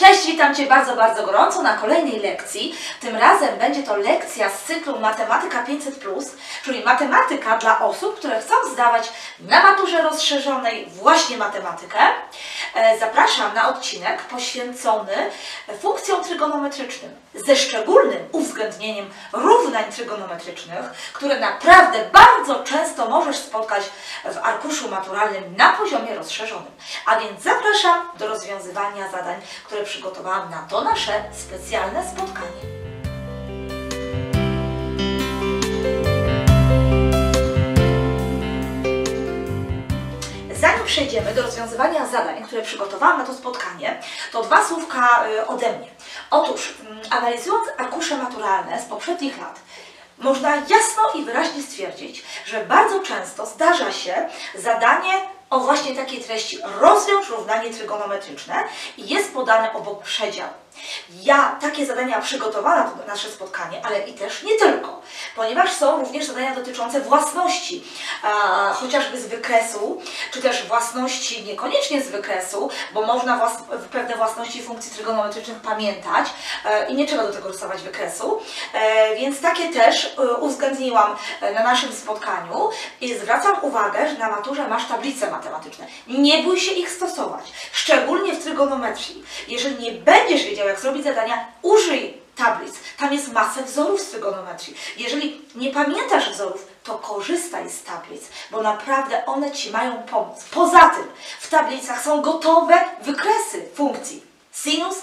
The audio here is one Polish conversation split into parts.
Cześć, witam Cię bardzo, bardzo gorąco na kolejnej lekcji. Tym razem będzie to lekcja z cyklu Matematyka 500, czyli matematyka dla osób, które chcą zdawać na maturze rozszerzonej właśnie matematykę. E, Zapraszam na odcinek poświęcony funkcjom trygonometrycznym ze szczególnym uwzględnieniem równań trygonometrycznych, które naprawdę bardzo często możesz spotkać w arkuszu maturalnym na poziomie rozszerzonym. A więc zapraszam do rozwiązywania zadań, które przygotowałam na to nasze specjalne spotkanie. Zanim przejdziemy do rozwiązywania zadań, które przygotowałam na to spotkanie, to dwa słówka y, ode mnie. Otóż, mm, analizując arkusze maturalne z poprzednich lat, można jasno i wyraźnie stwierdzić, że bardzo często zdarza się zadanie o właśnie takiej treści rozwiąż równanie trygonometryczne i jest podane obok przedział. Ja takie zadania przygotowałam na nasze spotkanie, ale i też nie tylko, ponieważ są również zadania dotyczące własności, a, chociażby z wykresu, czy też własności niekoniecznie z wykresu, bo można włas pewne własności funkcji trygonometrycznych pamiętać e, i nie trzeba do tego rysować wykresu, e, więc takie też e, uwzględniłam e, na naszym spotkaniu i zwracam uwagę, że na maturze masz tablice matematyczne. Nie bój się ich stosować, szczególnie w trygonometrii. Jeżeli nie będziesz wiedział, jak zrobić zadania, użyj tablic. Tam jest masę wzorów z trygonometrii. Jeżeli nie pamiętasz wzorów, to korzystaj z tablic, bo naprawdę one Ci mają pomóc. Poza tym w tablicach są gotowe wykresy funkcji. Sinus,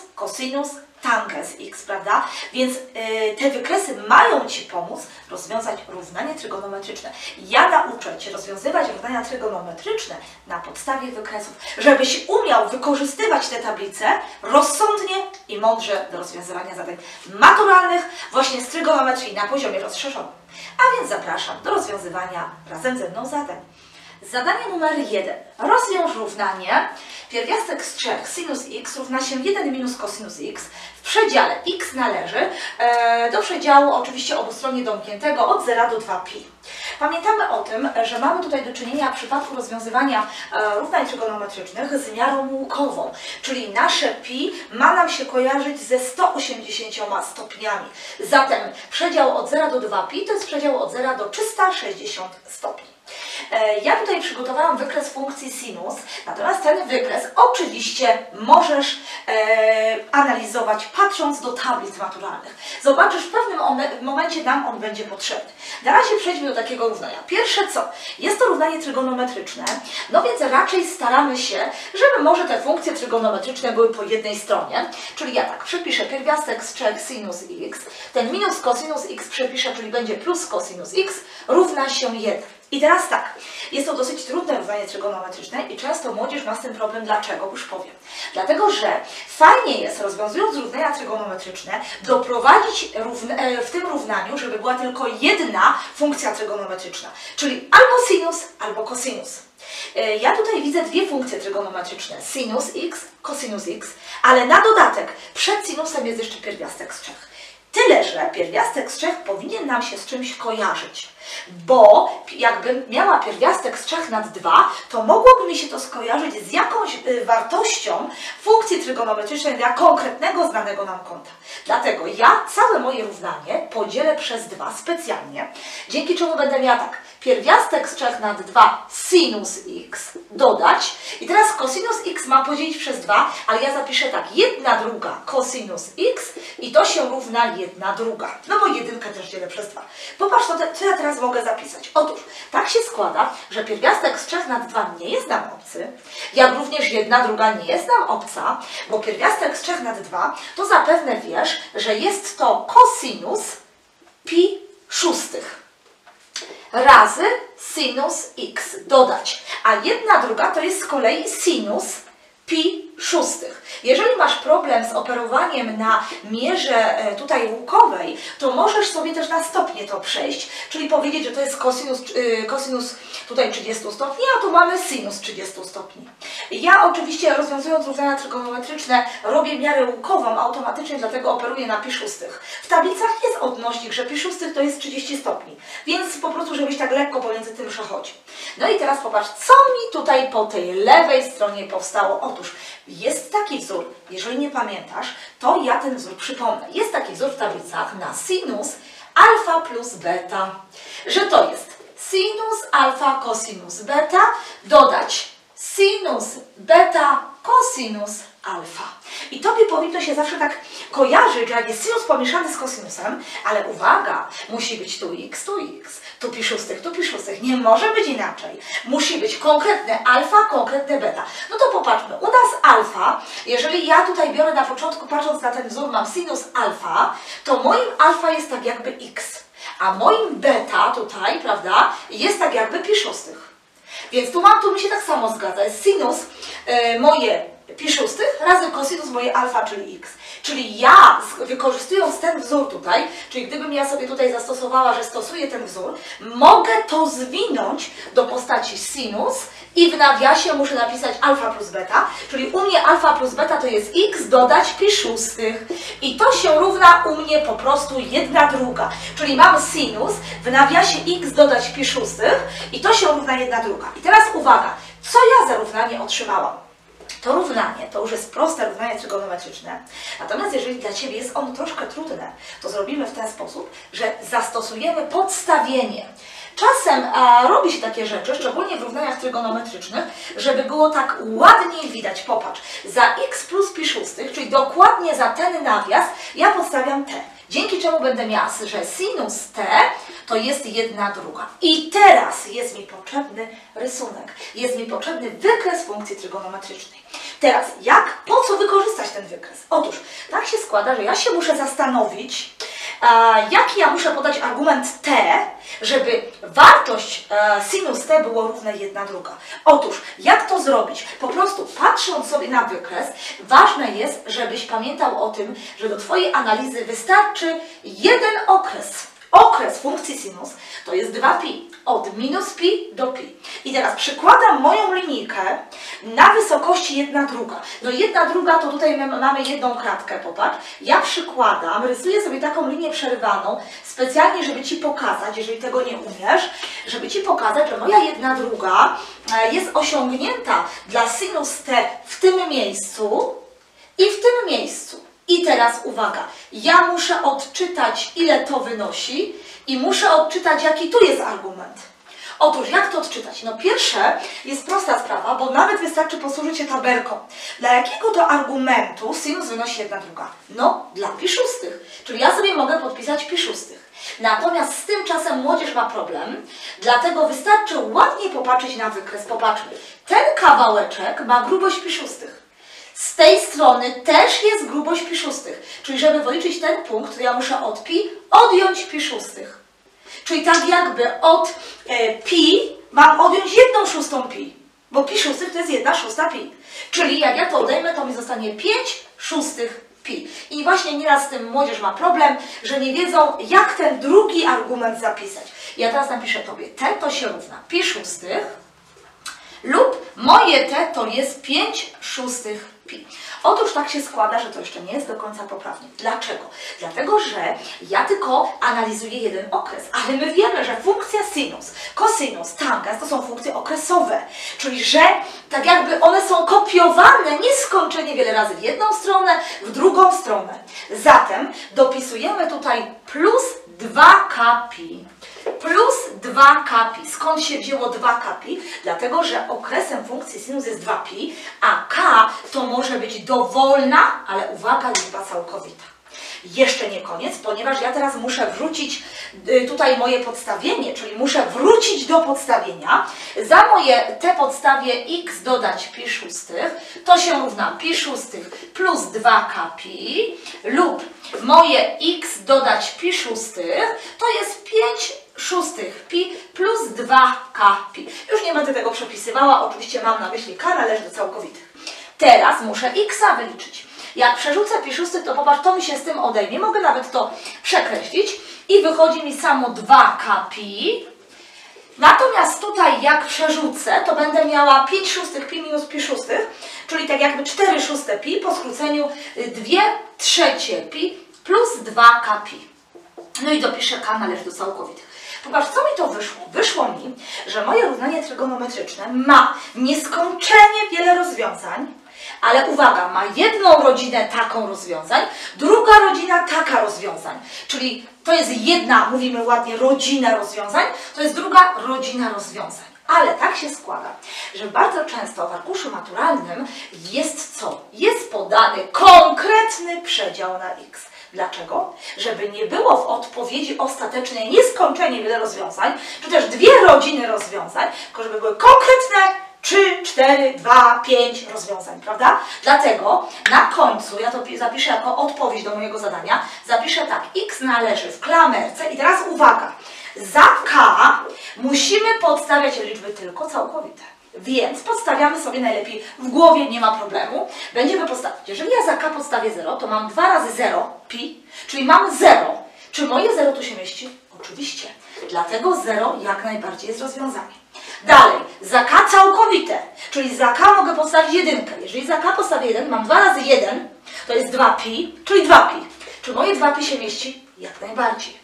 cosinus, tangens x, prawda? Więc yy, te wykresy mają Ci pomóc rozwiązać równanie trygonometryczne. Ja nauczę Cię rozwiązywać równania trygonometryczne na podstawie wykresów, żebyś umiał wykorzystywać te tablice rozsądnie i mądrze do rozwiązywania zadań maturalnych właśnie z trygonometrii na poziomie rozszerzonym. A więc zapraszam do rozwiązywania razem ze mną zadań. Zadanie numer 1. Rozwiąż równanie. Pierwiastek z 3 sinus x równa się 1 minus cosinus x. W przedziale x należy e, do przedziału oczywiście obustronnie domkniętego od 0 do 2pi. Pamiętamy o tym, że mamy tutaj do czynienia w przypadku rozwiązywania e, równań trygonometrycznych z miarą łukową, czyli nasze pi ma nam się kojarzyć ze 180 stopniami. Zatem przedział od 0 do 2pi to jest przedział od 0 do 360 stopni. E, Ja tutaj przygotowałam wykres funkcji sinus, natomiast ten wykres oczywiście możesz e, analizować patrząc do tablic maturalnych. Zobaczysz, w pewnym ome- momencie nam on będzie potrzebny. Na razie przejdźmy do takiego równania. Pierwsze co? Jest to równanie trygonometryczne, no więc raczej staramy się, żeby może te funkcje trygonometryczne były po jednej stronie, czyli ja tak przepiszę pierwiastek z 3 sinus x, ten minus cosinus x przepiszę, czyli będzie plus cosinus x równa się 1. I teraz tak, jest to dosyć trudne równanie trygonometryczne i często młodzież ma z tym problem. Dlaczego? Już powiem. Dlatego, że fajnie jest, rozwiązując równania trygonometryczne, doprowadzić e, w tym równaniu, żeby była tylko jedna funkcja trygonometryczna, czyli albo sinus, albo cosinus. E, Ja tutaj widzę dwie funkcje trygonometryczne, sinus x, cosinus x, ale na dodatek przed sinusem jest jeszcze pierwiastek z 3. Tyle, że pierwiastek z 3 powinien nam się z czymś kojarzyć, bo jakbym miała pierwiastek z 3 nad 2, to mogłoby mi się to skojarzyć z jakąś y, wartością funkcji trygonometrycznej dla konkretnego znanego nam kąta. Dlatego ja całe moje równanie podzielę przez 2 specjalnie, dzięki czemu będę miała tak, pierwiastek z 3 nad 2 sinus x dodać i teraz cosinus x mam podzielić przez 2, ale ja zapiszę tak, 1 druga cosinus x i to się równa 1 druga, no bo jedynkę też dzielę przez 2. Popatrz, to te, co ja teraz mogę zapisać. Otóż, tak się składa, że pierwiastek z 3 nad 2 nie jest nam obcy, jak również 1 druga nie jest nam obca, bo pierwiastek z 3 nad 2 to zapewne wiesz, że jest to cosinus pi szóstych razy sinus x dodać. A jedna druga to jest z kolei sinus pi szóstych. Jeżeli masz problem z operowaniem na mierze e, tutaj łukowej, to możesz sobie też na stopnie to przejść, czyli powiedzieć, że to jest cosinus, y, cosinus tutaj 30 stopni, a tu mamy sinus 30 stopni. Ja oczywiście rozwiązując równania trygonometryczne robię miarę łukową automatycznie, dlatego operuję na pi szóstych. W tablicach jest odnośnik, że pi szóstych to jest 30 stopni, więc po prostu żebyś tak lekko pomiędzy tym przechodził. No i teraz popatrz, co mi tutaj po tej lewej stronie powstało. Otóż Jest taki wzór, jeżeli nie pamiętasz, to ja ten wzór przypomnę. Jest taki wzór w tablicach na sinus alfa plus beta, że to jest sinus alfa cosinus beta dodać sinus beta cosinus alfa. I tobie powinno się zawsze tak kojarzyć, że jest sinus pomieszany z kosinusem, ale uwaga, musi być tu x, tu x, tu pi szóstych, tu pi szóstych. Nie może być inaczej. Musi być konkretne alfa, konkretne beta. No to popatrzmy. U nas alfa, jeżeli ja tutaj biorę na początku, patrząc na ten wzór, mam sinus alfa, to moim alfa jest tak jakby x. A moim beta tutaj, prawda, jest tak jakby pi szóstych. Więc tu mam, tu mi się tak samo zgadza. Jest sinus e, moje pi szóstych razy cosinus moje alfa, czyli x. Czyli ja, wykorzystując ten wzór tutaj, czyli gdybym ja sobie tutaj zastosowała, że stosuję ten wzór, mogę to zwinąć do postaci sinus i w nawiasie muszę napisać alfa plus beta, czyli u mnie alfa plus beta to jest x dodać pi szóstych. I to się równa u mnie po prostu jedna druga. Czyli mam sinus, w nawiasie x dodać pi szóstych i to się równa jedna druga. I teraz uwaga, co ja za równanie otrzymałam? To równanie to już jest proste równanie trygonometryczne. Natomiast jeżeli dla Ciebie jest ono troszkę trudne, to zrobimy w ten sposób, że zastosujemy podstawienie. Czasem a, robi się takie rzeczy, szczególnie w równaniach trygonometrycznych, żeby było tak ładniej widać. Popatrz, za x plus pi szóstych, czyli dokładnie za ten nawias, ja podstawiam t. Dzięki czemu będę miała, że sinus t to jest jedna druga. I teraz jest mi potrzebny rysunek, jest mi potrzebny wykres funkcji trygonometrycznej. Teraz, jak, po co wykorzystać ten wykres? Otóż, tak się składa, że ja się muszę zastanowić, jaki ja muszę podać argument t, żeby wartość e, sinus t było równe jedna druga. Otóż, jak to zrobić? Po prostu patrząc sobie na wykres, ważne jest, żebyś pamiętał o tym, że do Twojej analizy wystarczy jeden okres. Okres funkcji sinus to jest 2pi, od minus pi do pi. I teraz przykładam moją linijkę na wysokości jedna druga. No jedna druga to tutaj mam- mamy jedną kratkę, popatrz. Ja przykładam, rysuję sobie taką linię przerywaną, specjalnie, żeby Ci pokazać, jeżeli tego nie umiesz, żeby Ci pokazać, że moja jedna druga e, jest osiągnięta dla sinus t w tym miejscu i w tym miejscu. I teraz uwaga, ja muszę odczytać, ile to wynosi i muszę odczytać, jaki tu jest argument. Otóż, jak to odczytać? No pierwsze jest prosta sprawa, bo nawet wystarczy posłużyć się tabelką. Dla jakiego to argumentu sinus wynosi jedna druga? No, dla pi szóstych. Czyli ja sobie mogę podpisać pi szóstych. Natomiast z tym czasem młodzież ma problem, dlatego wystarczy ładnie popatrzeć na wykres. Popatrzmy, ten kawałeczek ma grubość pi szóstych. Z tej strony też jest grubość pi szóstych. Czyli żeby wyliczyć ten punkt, to ja muszę od pi odjąć pi szóstych. Czyli tak jakby od e, pi mam odjąć jedną szóstą pi. Bo pi szóstych to jest jedna szósta pi. Czyli jak ja to odejmę, to mi zostanie 5 szóstych pi. I właśnie nieraz z tym młodzież ma problem, że nie wiedzą, jak ten drugi argument zapisać. Ja teraz napiszę Tobie, t to się równa pi szóstych lub moje t to jest 5 szóstych pi. Otóż tak się składa, że to jeszcze nie jest do końca poprawnie. Dlaczego? Dlatego, że ja tylko analizuję jeden okres, ale my wiemy, że funkcja sinus, cosinus, tangans to są funkcje okresowe, czyli że tak jakby one są kopiowane nieskończenie wiele razy w jedną stronę, w drugą stronę. Zatem dopisujemy tutaj plus 2k pi plus 2 kapi. Skąd się wzięło 2 kapi? Dlatego, że okresem funkcji sinus jest 2pi, a k to może być dowolna, ale uwaga, liczba całkowita. Jeszcze nie koniec, ponieważ ja teraz muszę wrócić y, tutaj moje podstawienie, czyli muszę wrócić do podstawienia. Za moje te podstawie x dodać pi szóstych, to się równa pi szóstych plus 2k pi lub moje x dodać pi szóstych, to jest 5 szóstych pi plus 2k pi. Już nie będę tego przepisywała, oczywiście mam na myśli k należy do całkowitych. Teraz muszę x wyliczyć. Jak przerzucę pi szóstych, to popatrz, to mi się z tym odejmie. Mogę nawet to przekreślić i wychodzi mi samo 2k pi. Natomiast tutaj jak przerzucę, to będę miała 5 szóstych pi minus pi szóstych, czyli tak jakby 4 szóste pi po skróceniu 2 trzecie pi plus 2k pi. No i dopiszę k należy do całkowitych. Popatrz, co mi to wyszło? Wyszło mi, że moje równanie trygonometryczne ma nieskończenie wiele rozwiązań Ale uwaga, ma jedną rodzinę taką rozwiązań, druga rodzina taka rozwiązań. Czyli to jest jedna, mówimy ładnie, rodzina rozwiązań, to jest druga rodzina rozwiązań. Ale tak się składa, że bardzo często w arkuszu maturalnym jest co? Jest podany konkretny przedział na x. Dlaczego? Żeby nie było w odpowiedzi ostatecznej nieskończenie wiele rozwiązań, czy też dwie rodziny rozwiązań, tylko żeby były konkretne 3, 4, 2, 5 rozwiązań, prawda? Dlatego na końcu, ja to pi- zapiszę jako odpowiedź do mojego zadania, zapiszę tak, x należy w klamerce i teraz uwaga, za k musimy podstawiać liczby tylko całkowite. Więc podstawiamy sobie najlepiej w głowie, nie ma problemu. Będziemy podstawiać. Jeżeli ja za k podstawię 0, to mam 2 razy 0 pi, czyli mam 0. Czy moje 0 tu się mieści? Oczywiście. Dlatego 0 jak najbardziej jest rozwiązaniem. Dalej, za k całkowite, czyli za k mogę postawić jedynkę. Jeżeli za k postawię 1, mam 2 razy 1, to jest 2pi, czyli 2pi. Czy moje 2pi się mieści? Jak najbardziej.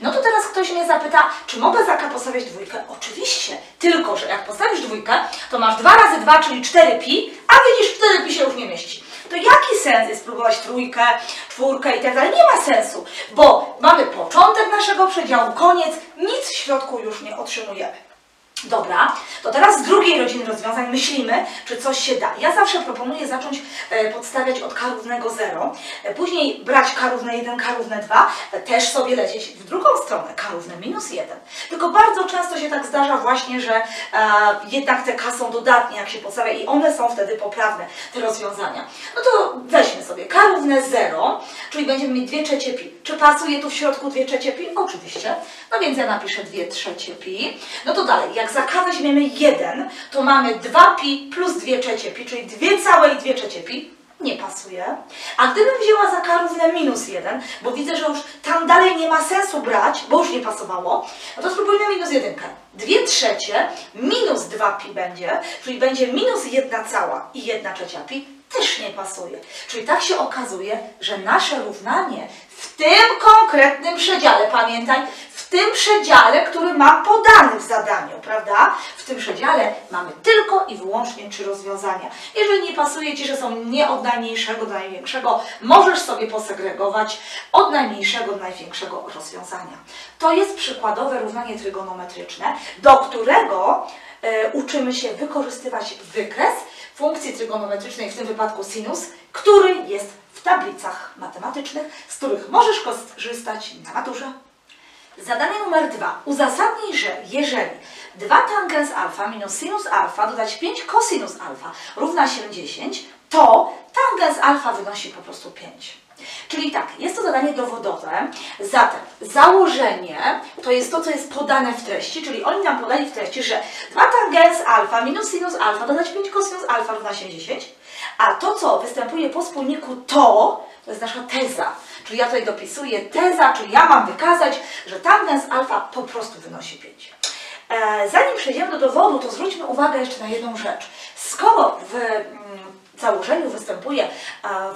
No to teraz ktoś mnie zapyta, czy mogę za k postawić dwójkę? Oczywiście, tylko że jak postawisz dwójkę, to masz 2 razy 2, czyli 4pi, a widzisz, 4pi się już nie mieści. To jaki sens jest próbować trójkę, czwórkę i tak dalej? Nie ma sensu, bo mamy początek naszego przedziału, koniec, nic w środku już nie otrzymujemy. Dobra, to teraz z drugiej rodziny rozwiązań myślimy, czy coś się da. Ja zawsze proponuję zacząć e, podstawiać od k równego 0, e, później brać k równe 1, k równe 2, e, też sobie lecieć w drugą stronę, k równe minus 1. Tylko bardzo często się tak zdarza właśnie, że e, jednak te k są dodatnie, jak się podstawia i one są wtedy poprawne, te rozwiązania. No to weźmy sobie k równe 0, czyli będziemy mieć 2 trzecie pi. Czy pasuje tu w środku 2 trzecie pi? Oczywiście. No więc ja napiszę 2 trzecie pi. No to dalej, jak za k weźmiemy 1, to mamy 2pi plus 2 trzecie pi, czyli 2 całe i 2 trzecie pi. Nie pasuje. A gdybym wzięła za k równe minus 1, bo widzę, że już tam dalej nie ma sensu brać, bo już nie pasowało, no to spróbujmy minus 1. 2 trzecie minus 2pi będzie, czyli będzie minus 1 cała i 1 trzecia pi, też nie pasuje. Czyli tak się okazuje, że nasze równanie w tym konkretnym przedziale, pamiętaj, tym przedziale, który ma podany w zadaniu, prawda? W tym przedziale mamy tylko i wyłącznie trzy rozwiązania. Jeżeli nie pasuje Ci, że są nie od najmniejszego do największego, możesz sobie posegregować od najmniejszego do największego rozwiązania. To jest przykładowe równanie trygonometryczne, do którego e, uczymy się wykorzystywać wykres funkcji trygonometrycznej, w tym wypadku sinus, który jest w tablicach matematycznych, z których możesz korzystać na maturze. Zadanie numer dwa. Uzasadnij, że jeżeli 2 tangens alfa minus sinus alfa dodać 5 cosinus alfa równa się 10, to tangens alfa wynosi po prostu 5. Czyli tak, jest to zadanie dowodowe, zatem założenie to jest to, co jest podane w treści, czyli oni nam podali w treści, że 2 tangens alfa minus sinus alfa dodać 5 cosinus alfa równa się 10, a to, co występuje po wspólniku to, to jest nasza teza. Czyli ja tutaj dopisuję teza, czyli ja mam wykazać, że tangens alfa po prostu wynosi 5. E, zanim przejdziemy do dowodu, to zwróćmy uwagę jeszcze na jedną rzecz. Skoro w założeniu występuje e,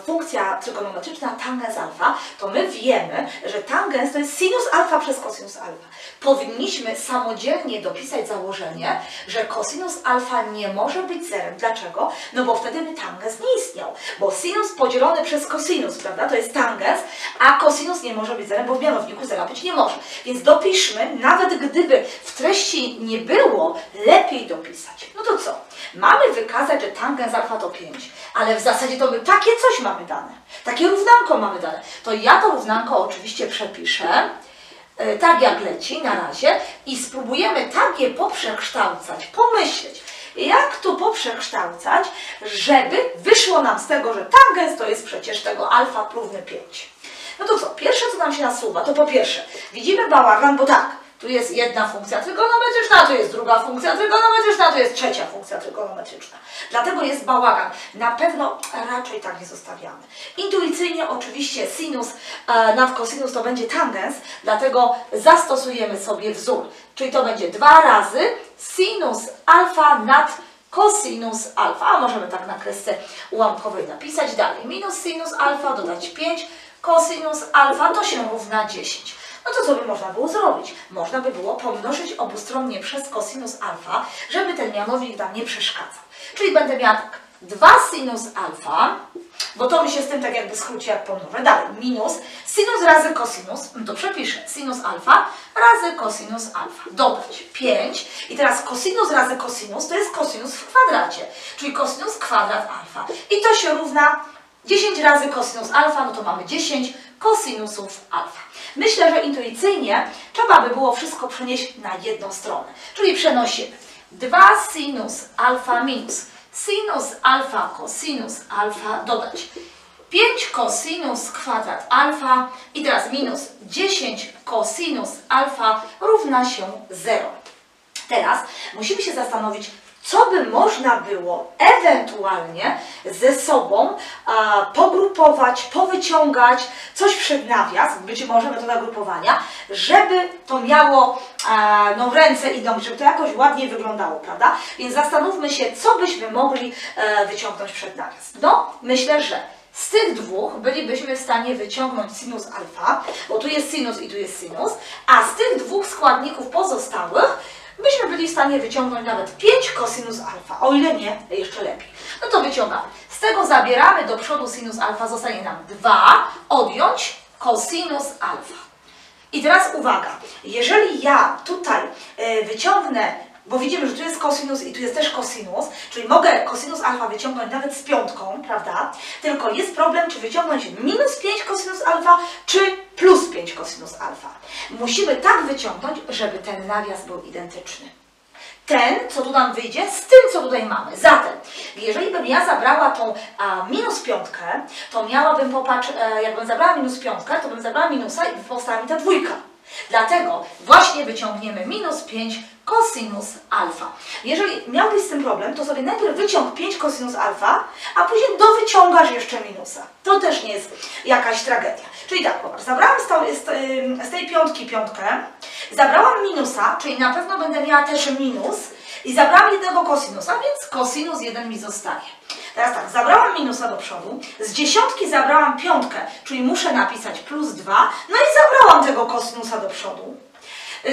funkcja trygonometryczna tangens alfa, to my wiemy, że tangens to jest sinus alfa przez cosinus alfa. Powinniśmy samodzielnie dopisać założenie, że cosinus alfa nie może być zerem. Dlaczego? No bo wtedy by tangens nie istniał. Bo sinus podzielony przez cosinus, prawda, to jest tangens, a cosinus nie może być zerem, bo w mianowniku zera być nie może. Więc dopiszmy, nawet gdyby w treści nie było, lepiej dopisać. No to co? Mamy wykazać, że tangens alfa to 5, ale w zasadzie to my takie coś mamy dane. Takie równanko mamy dane. To ja to równanko oczywiście przepiszę, e, tak jak leci na razie i spróbujemy tak je poprzekształcać, pomyśleć, jak to poprzekształcać, żeby wyszło nam z tego, że tangens to jest przecież tego alfa równy 5. No to co, pierwsze co nam się nasuwa, to po pierwsze, widzimy bałagan, bo tak, tu jest jedna funkcja trygonometryczna, tu jest druga funkcja trygonometryczna, tu jest trzecia funkcja trygonometryczna. Dlatego jest bałagan. Na pewno raczej tak nie zostawiamy. Intuicyjnie oczywiście sinus e, nad cosinus to będzie tangens, dlatego zastosujemy sobie wzór. Czyli to będzie dwa razy sinus alfa nad cosinus alfa, a możemy tak na kresce ułamkowej napisać dalej. Minus sinus alfa dodać 5, cosinus alfa to się równa 10. No to co by można było zrobić? Można by było pomnożyć obustronnie przez cosinus alfa, żeby ten mianownik nam nie przeszkadzał. Czyli będę miała tak, 2 sinus alfa, bo to mi się z tym tak jakby skróci jak pomnożę. Dalej, minus sinus razy cosinus, to przepiszę sinus alfa razy cosinus alfa. Dodać 5 i teraz cosinus razy cosinus to jest cosinus w kwadracie, czyli cosinus kwadrat alfa. I to się równa 10 razy cosinus alfa, no to mamy 10 cosinusów alfa. Myślę, że intuicyjnie trzeba by było wszystko przenieść na jedną stronę, czyli przenosimy 2 sinus alfa minus. Sinus alfa cosinus alfa dodać. 5 cosinus kwadrat alfa i teraz minus 10 cosinus alfa równa się 0. Teraz musimy się zastanowić, co by można było ewentualnie ze sobą a, pogrupować, powyciągać, coś przed nawias, być może metoda grupowania, żeby to miało a, no, ręce i nogi, żeby to jakoś ładniej wyglądało, prawda? Więc zastanówmy się, co byśmy mogli e, wyciągnąć przed nawias. No, myślę, że z tych dwóch bylibyśmy w stanie wyciągnąć sinus alfa, bo tu jest sinus i tu jest sinus, a z tych dwóch składników pozostałych byśmy byli w stanie wyciągnąć nawet 5 cosinus alfa, o ile nie, jeszcze lepiej. No to wyciągamy. Z tego zabieramy do przodu sinus alfa, zostanie nam 2, odjąć cosinus alfa. I teraz uwaga, jeżeli ja tutaj y, wyciągnę bo widzimy, że tu jest cosinus i tu jest też cosinus, czyli mogę cosinus alfa wyciągnąć nawet z piątką, prawda? Tylko jest problem, czy wyciągnąć minus 5 cosinus alfa, czy plus 5 cosinus alfa. Musimy tak wyciągnąć, żeby ten nawias był identyczny. Ten, co tu nam wyjdzie, z tym, co tutaj mamy. Zatem, jeżeli bym ja zabrała tą a, minus piątkę, to miałabym, popatrz, e, jakbym zabrała minus piątkę, to bym zabrała minusa i powstała mi ta dwójka. Dlatego właśnie wyciągniemy minus 5 cosinus alfa. Jeżeli miałbyś z tym problem, to sobie najpierw wyciąg 5 cosinus alfa, a później dowyciągasz jeszcze minusa. To też nie jest jakaś tragedia. Czyli tak, popatrz, zabrałam z, z tej piątki piątkę, zabrałam minusa, czyli na pewno będę miała też minus i zabrałam jednego kosinusa, więc kosinus jeden mi zostaje. Teraz tak, zabrałam minusa do przodu, z dziesiątki zabrałam piątkę, czyli muszę napisać plus 2, no i zabrałam tego kosinusa do przodu.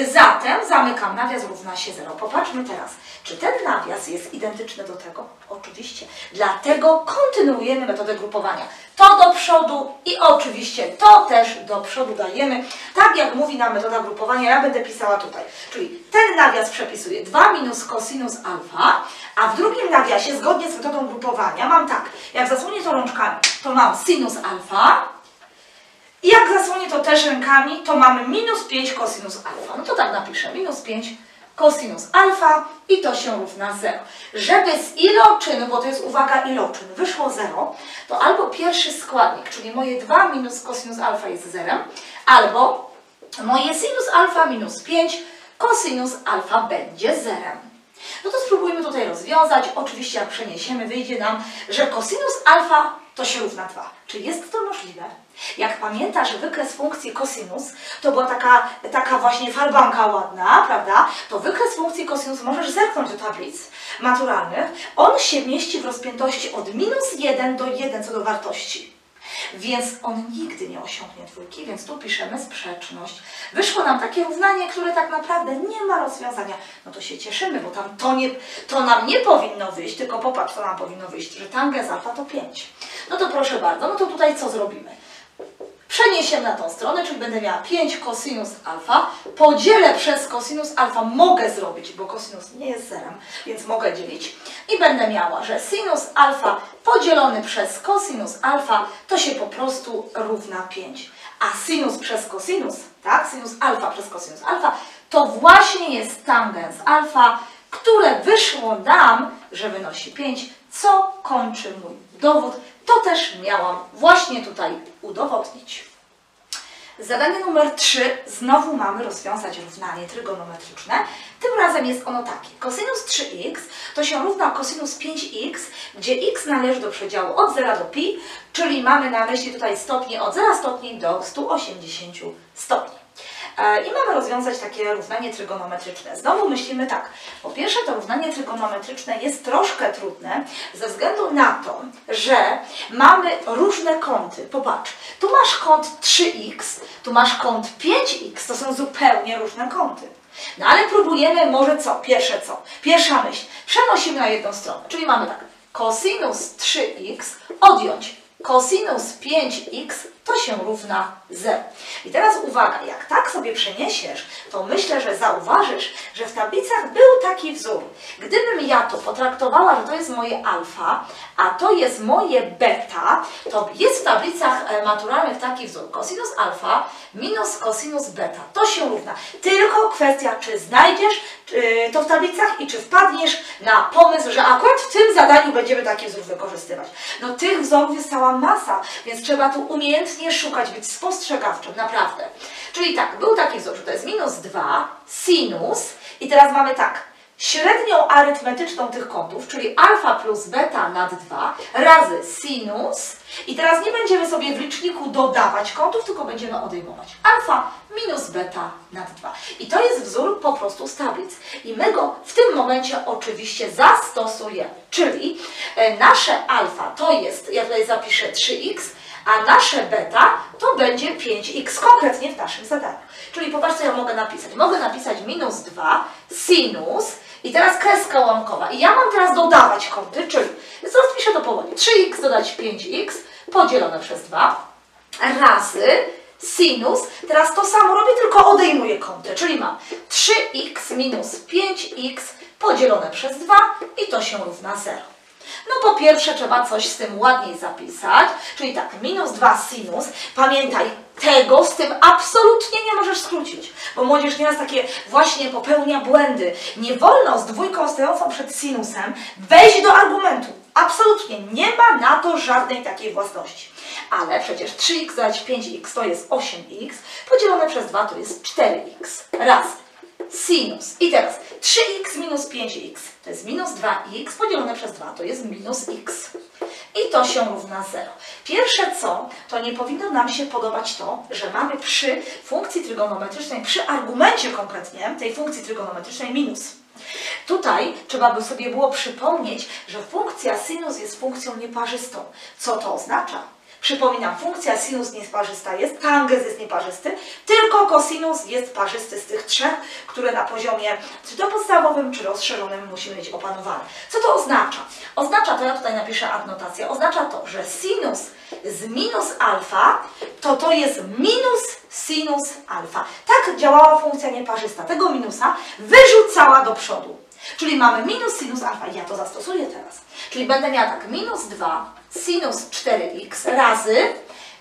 Zatem zamykam, nawias równa się 0. Popatrzmy teraz, czy ten nawias jest identyczny do tego? Oczywiście. Dlatego kontynuujemy metodę grupowania. To do przodu i oczywiście to też do przodu dajemy. Tak jak mówi nam metoda grupowania, ja będę pisała tutaj. Czyli ten nawias przepisuję 2 minus cosinus alfa, a w drugim nawiasie, zgodnie z metodą grupowania, mam tak, jak zasłonię to rączkami, to mam sinus alfa, i jak zasłonię to też rękami, to mamy minus 5 cosinus alfa. No to tak napiszę, minus 5 cosinus alfa i to się równa 0. Żeby z iloczynu, bo to jest uwaga iloczyn, wyszło 0, to albo pierwszy składnik, czyli moje 2 minus cosinus alfa jest 0, albo moje sinus alfa minus 5 cosinus alfa będzie 0. No to spróbujmy tutaj rozwiązać. Oczywiście jak przeniesiemy, wyjdzie nam, że cosinus alfa to się równa 2. Czy jest to możliwe? Jak pamiętasz wykres funkcji cosinus, to była taka, taka właśnie farbanka ładna, prawda? To wykres funkcji cosinus możesz zerknąć do tablic maturalnych. On się mieści w rozpiętości od minus 1 do 1 co do wartości. Więc on nigdy nie osiągnie dwójki, więc tu piszemy sprzeczność. Wyszło nam takie równanie, które tak naprawdę nie ma rozwiązania. No to się cieszymy, bo tam to, nie, to nam nie powinno wyjść, tylko popatrz, co nam powinno wyjść, że tangę alfa to 5. No to proszę bardzo, no to tutaj co zrobimy? Przeniesiemy na tą stronę, czyli będę miała 5 cosinus alfa, podzielę przez cosinus alfa, mogę zrobić, bo cosinus nie jest zerem, więc mogę dzielić. I będę miała, że sinus alfa podzielony przez cosinus alfa to się po prostu równa 5. A sinus przez cosinus, tak, sinus alfa przez cosinus alfa, to właśnie jest tangens alfa, które wyszło nam, że wynosi 5, co kończy mój dowód. To też miałam właśnie tutaj udowodnić. Zadanie numer 3. Znowu mamy rozwiązać równanie trygonometryczne. Tym razem jest ono takie. Cosinus 3x to się równa cosinus 5x, gdzie x należy do przedziału od 0 do pi, czyli mamy na myśli tutaj stopnie od 0 stopni do 180 stopni. E, I mamy rozwiązać takie równanie trygonometryczne. Znowu myślimy tak. Po pierwsze, to równanie trygonometryczne jest troszkę trudne ze względu na to, że mamy różne kąty. Popatrz, tu masz kąt 3x, tu masz kąt 5x, to są zupełnie różne kąty. No ale próbujemy może co? Pierwsze co? Pierwsza myśl. Przenosimy na jedną stronę, czyli mamy tak. Kosinus 3x odjąć kosinus 5x to się równa 0. I teraz uwaga, jak tak sobie przeniesiesz, to myślę, że zauważysz, że w tablicach był taki wzór. Gdybym ja to potraktowała, że to jest moje alfa, a to jest moje beta, to jest w tablicach e, maturalnych taki wzór. Kosinus alfa minus kosinus beta. To się równa. Tylko kwestia, czy znajdziesz e, to w tablicach i czy wpadniesz na pomysł, że akurat w tym zadaniu będziemy taki wzór wykorzystywać. No tych wzorów jest cała masa, więc trzeba tu umiejętnie szukać, być spostrzegawczym, naprawdę. Czyli tak, był taki wzór, to jest minus 2 sinus i teraz mamy tak, średnią arytmetyczną tych kątów, czyli alfa plus beta nad 2 razy sinus i teraz nie będziemy sobie w liczniku dodawać kątów, tylko będziemy odejmować alfa minus beta nad 2. I to jest wzór po prostu z tablic. I my go w tym momencie oczywiście zastosujemy. Czyli e, nasze alfa to jest, ja tutaj zapiszę 3x, a nasze beta to będzie 5x konkretnie w naszym zadaniu. Czyli popatrz, co ja mogę napisać. Mogę napisać minus 2 sinus i teraz kreska ułamkowa. I ja mam teraz dodawać kąty, czyli rozpiszę to powoli. 3x dodać 5x podzielone przez 2 razy sinus. Teraz to samo robię, tylko odejmuję kąty, czyli mam 3x minus 5x podzielone przez 2 i to się równa 0. No po pierwsze trzeba coś z tym ładniej zapisać, czyli tak, minus 2 sinus. Pamiętaj, tego z tym absolutnie nie możesz skrócić, bo młodzież nieraz takie właśnie popełnia błędy. Nie wolno z dwójką stojącą przed sinusem wejść do argumentu. Absolutnie nie ma na to żadnej takiej własności. Ale przecież 3x dodać 5x to jest 8x, podzielone przez 2 to jest 4x. Raz sinus. I teraz 3x minus 5x to jest minus 2x podzielone przez 2 to jest minus x. I to się równa 0. Pierwsze co, to nie powinno nam się podobać to, że mamy przy funkcji trygonometrycznej, przy argumencie konkretnie tej funkcji trygonometrycznej minus. Tutaj trzeba by sobie było przypomnieć, że funkcja sinus jest funkcją nieparzystą. Co to oznacza? Przypominam, funkcja sinus nieparzysta jest, tangens jest nieparzysty, tylko kosinus jest parzysty z tych trzech, które na poziomie czy to podstawowym, czy rozszerzonym musimy mieć opanowane. Co to oznacza? Oznacza, to ja tutaj napiszę adnotację, oznacza to, że sinus z minus alfa, to to jest minus sinus alfa. Tak działała funkcja nieparzysta. Tego minusa wyrzucała do przodu. Czyli mamy minus sinus alfa. Ja to zastosuję teraz. Czyli będę miała tak, minus 2 sinus 4x razy,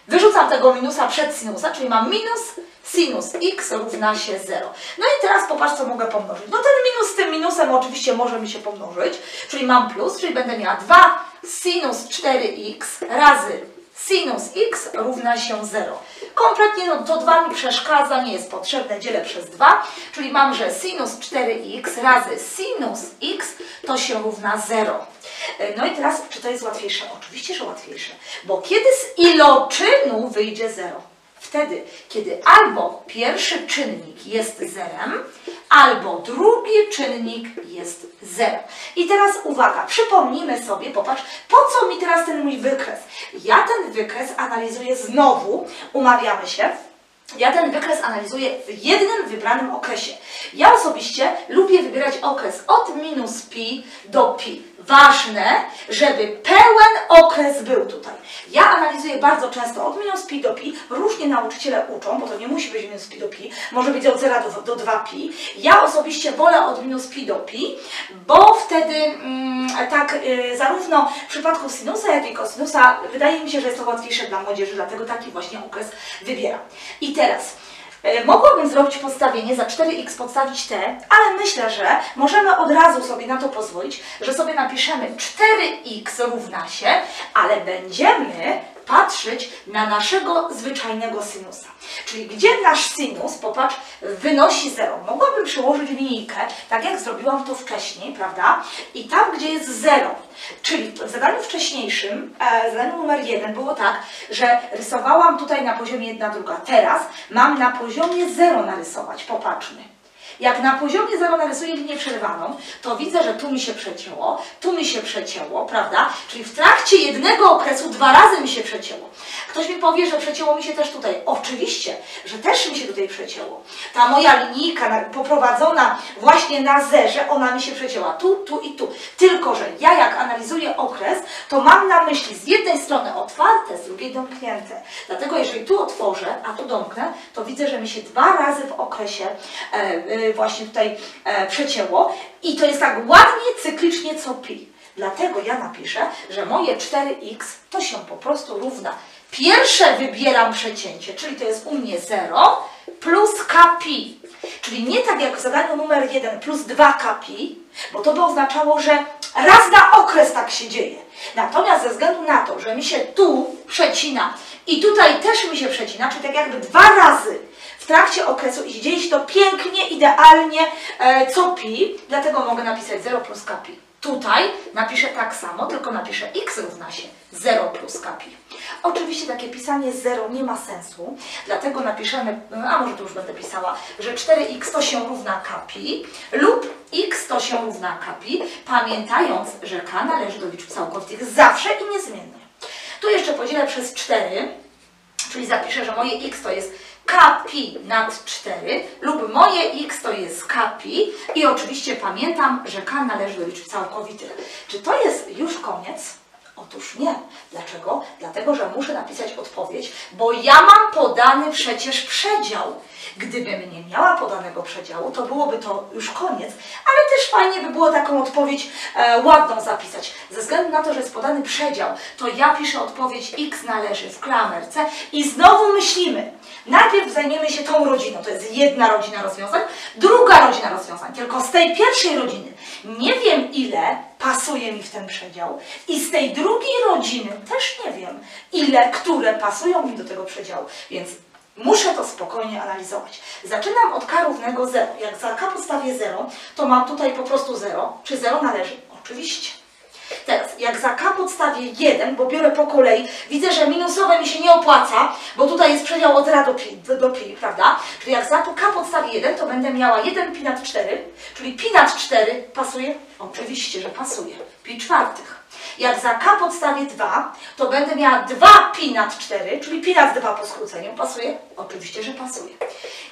wyrzucam tego minusa przed sinusa, czyli mam minus sinus x równa się 0. No i teraz popatrz, co mogę pomnożyć. No ten minus z tym minusem oczywiście może mi się pomnożyć, czyli mam plus, czyli będę miała 2 sinus 4x razy sinus x równa się 0. Kompletnie no, to 2 mi przeszkadza, nie jest potrzebne, dzielę przez 2, czyli mam, że sinus 4x razy sinus x to się równa 0. E, no i teraz, czy to jest łatwiejsze? Oczywiście, że łatwiejsze, bo kiedy z iloczynu wyjdzie 0? Wtedy, kiedy albo pierwszy czynnik jest zerem, albo drugi czynnik jest zerem. I teraz uwaga, przypomnijmy sobie, popatrz, po co mi teraz ten mój wykres? Ja ten wykres analizuję znowu, umawiamy się, ja ten wykres analizuję w jednym wybranym okresie. Ja osobiście lubię wybierać okres od minus pi do pi. Ważne, żeby pełen okres był tutaj. Ja analizuję bardzo często od minus pi do pi. Różnie nauczyciele uczą, bo to nie musi być minus pi do pi. Może być od 0 do, do 2 pi. Ja osobiście wolę od minus pi do pi, bo wtedy mm, tak y, zarówno w przypadku sinusa, jak i kosinusa wydaje mi się, że jest to łatwiejsze dla młodzieży, dlatego taki właśnie okres wybieram. I teraz mogłabym zrobić podstawienie, za 4x podstawić t, ale myślę, że możemy od razu sobie na to pozwolić, że sobie napiszemy 4x równa się, ale będziemy patrzeć na naszego zwyczajnego sinusa. Czyli gdzie nasz sinus, popatrz, wynosi 0. Mogłabym przyłożyć linijkę, tak jak zrobiłam to wcześniej, prawda? I tam, gdzie jest 0. Czyli w zadaniu wcześniejszym, e, zadaniu numer 1 było tak, że rysowałam tutaj na poziomie 1, druga. Teraz mam na poziomie 0 narysować. Popatrzmy. Jak na poziomie 0 narysuję linię przerwaną, to widzę, że tu mi się przecięło, tu mi się przecięło, prawda? Czyli w trakcie jednego okresu dwa razy mi się przecięło. Ktoś mi powie, że przecięło mi się też tutaj. Oczywiście, że też mi się tutaj przecięło. Ta moja linijka na- poprowadzona właśnie na zerze, ona mi się przecięła tu, tu i tu. Tylko, że ja jak analizuję okres, to mam na myśli z jednej strony otwarte, z drugiej domknięte. Dlatego jeżeli tu otworzę, a tu domknę, to widzę, że mi się dwa razy w okresie e, e, właśnie tutaj e, przecięło i to jest tak ładnie, cyklicznie co pi. Dlatego ja napiszę, że moje 4x to się po prostu równa. Pierwsze wybieram przecięcie, czyli to jest u mnie 0 plus kpi. Czyli nie tak jak w zadaniu numer 1 plus 2 kpi, bo to by oznaczało, że raz na okres tak się dzieje. Natomiast ze względu na to, że mi się tu przecina i tutaj też mi się przecina, czyli tak jakby dwa razy w trakcie okresu i dzieje się to pięknie, idealnie, e, co pi, dlatego mogę napisać 0 plus kpi. Tutaj napiszę tak samo, tylko napiszę x równa się 0 plus kpi. Oczywiście takie pisanie 0 nie ma sensu, dlatego napiszemy, a może tu już będę pisała, że 4x to się równa kpi lub x to się równa kpi, pamiętając, że k należy do liczb całkowitych zawsze i niezmiennie. Tu jeszcze podzielę przez 4, czyli zapiszę, że moje x to jest kpi nad 4 lub moje x to jest kpi i oczywiście pamiętam, że k należy do liczb całkowitych. Czy to jest już koniec? Otóż nie. Dlaczego? Dlatego, że muszę napisać odpowiedź, bo ja mam podany przecież przedział. Gdybym nie miała podanego przedziału, to byłoby to już koniec, ale też fajnie by było taką odpowiedź e, ładną zapisać. Ze względu na to, że jest podany przedział, to ja piszę odpowiedź x należy w klamerce i znowu myślimy. Najpierw zajmiemy się tą rodziną, to jest jedna rodzina rozwiązań, druga rodzina rozwiązań, tylko z tej pierwszej rodziny nie wiem ile pasuje mi w ten przedział i z tej drugiej rodziny też nie wiem ile, które pasują mi do tego przedziału, więc Muszę to spokojnie analizować. Zaczynam od k równego 0. Jak za k postawię 0, to mam tutaj po prostu 0. Czy 0 należy? Oczywiście. Teraz, jak za k podstawię 1, bo biorę po kolei, widzę, że minusowe mi się nie opłaca, bo tutaj jest przedział od 0 do pi, do, do pi, prawda? Czyli jak za k podstawię 1, to będę miała 1 pi nad 4, czyli pi nad 4 pasuje? Oczywiście, że pasuje. Pi czwartych. Jak za k podstawię 2, to będę miała 2 pi nad 4, czyli pi nad 2 po skróceniu. Pasuje? Oczywiście, że pasuje.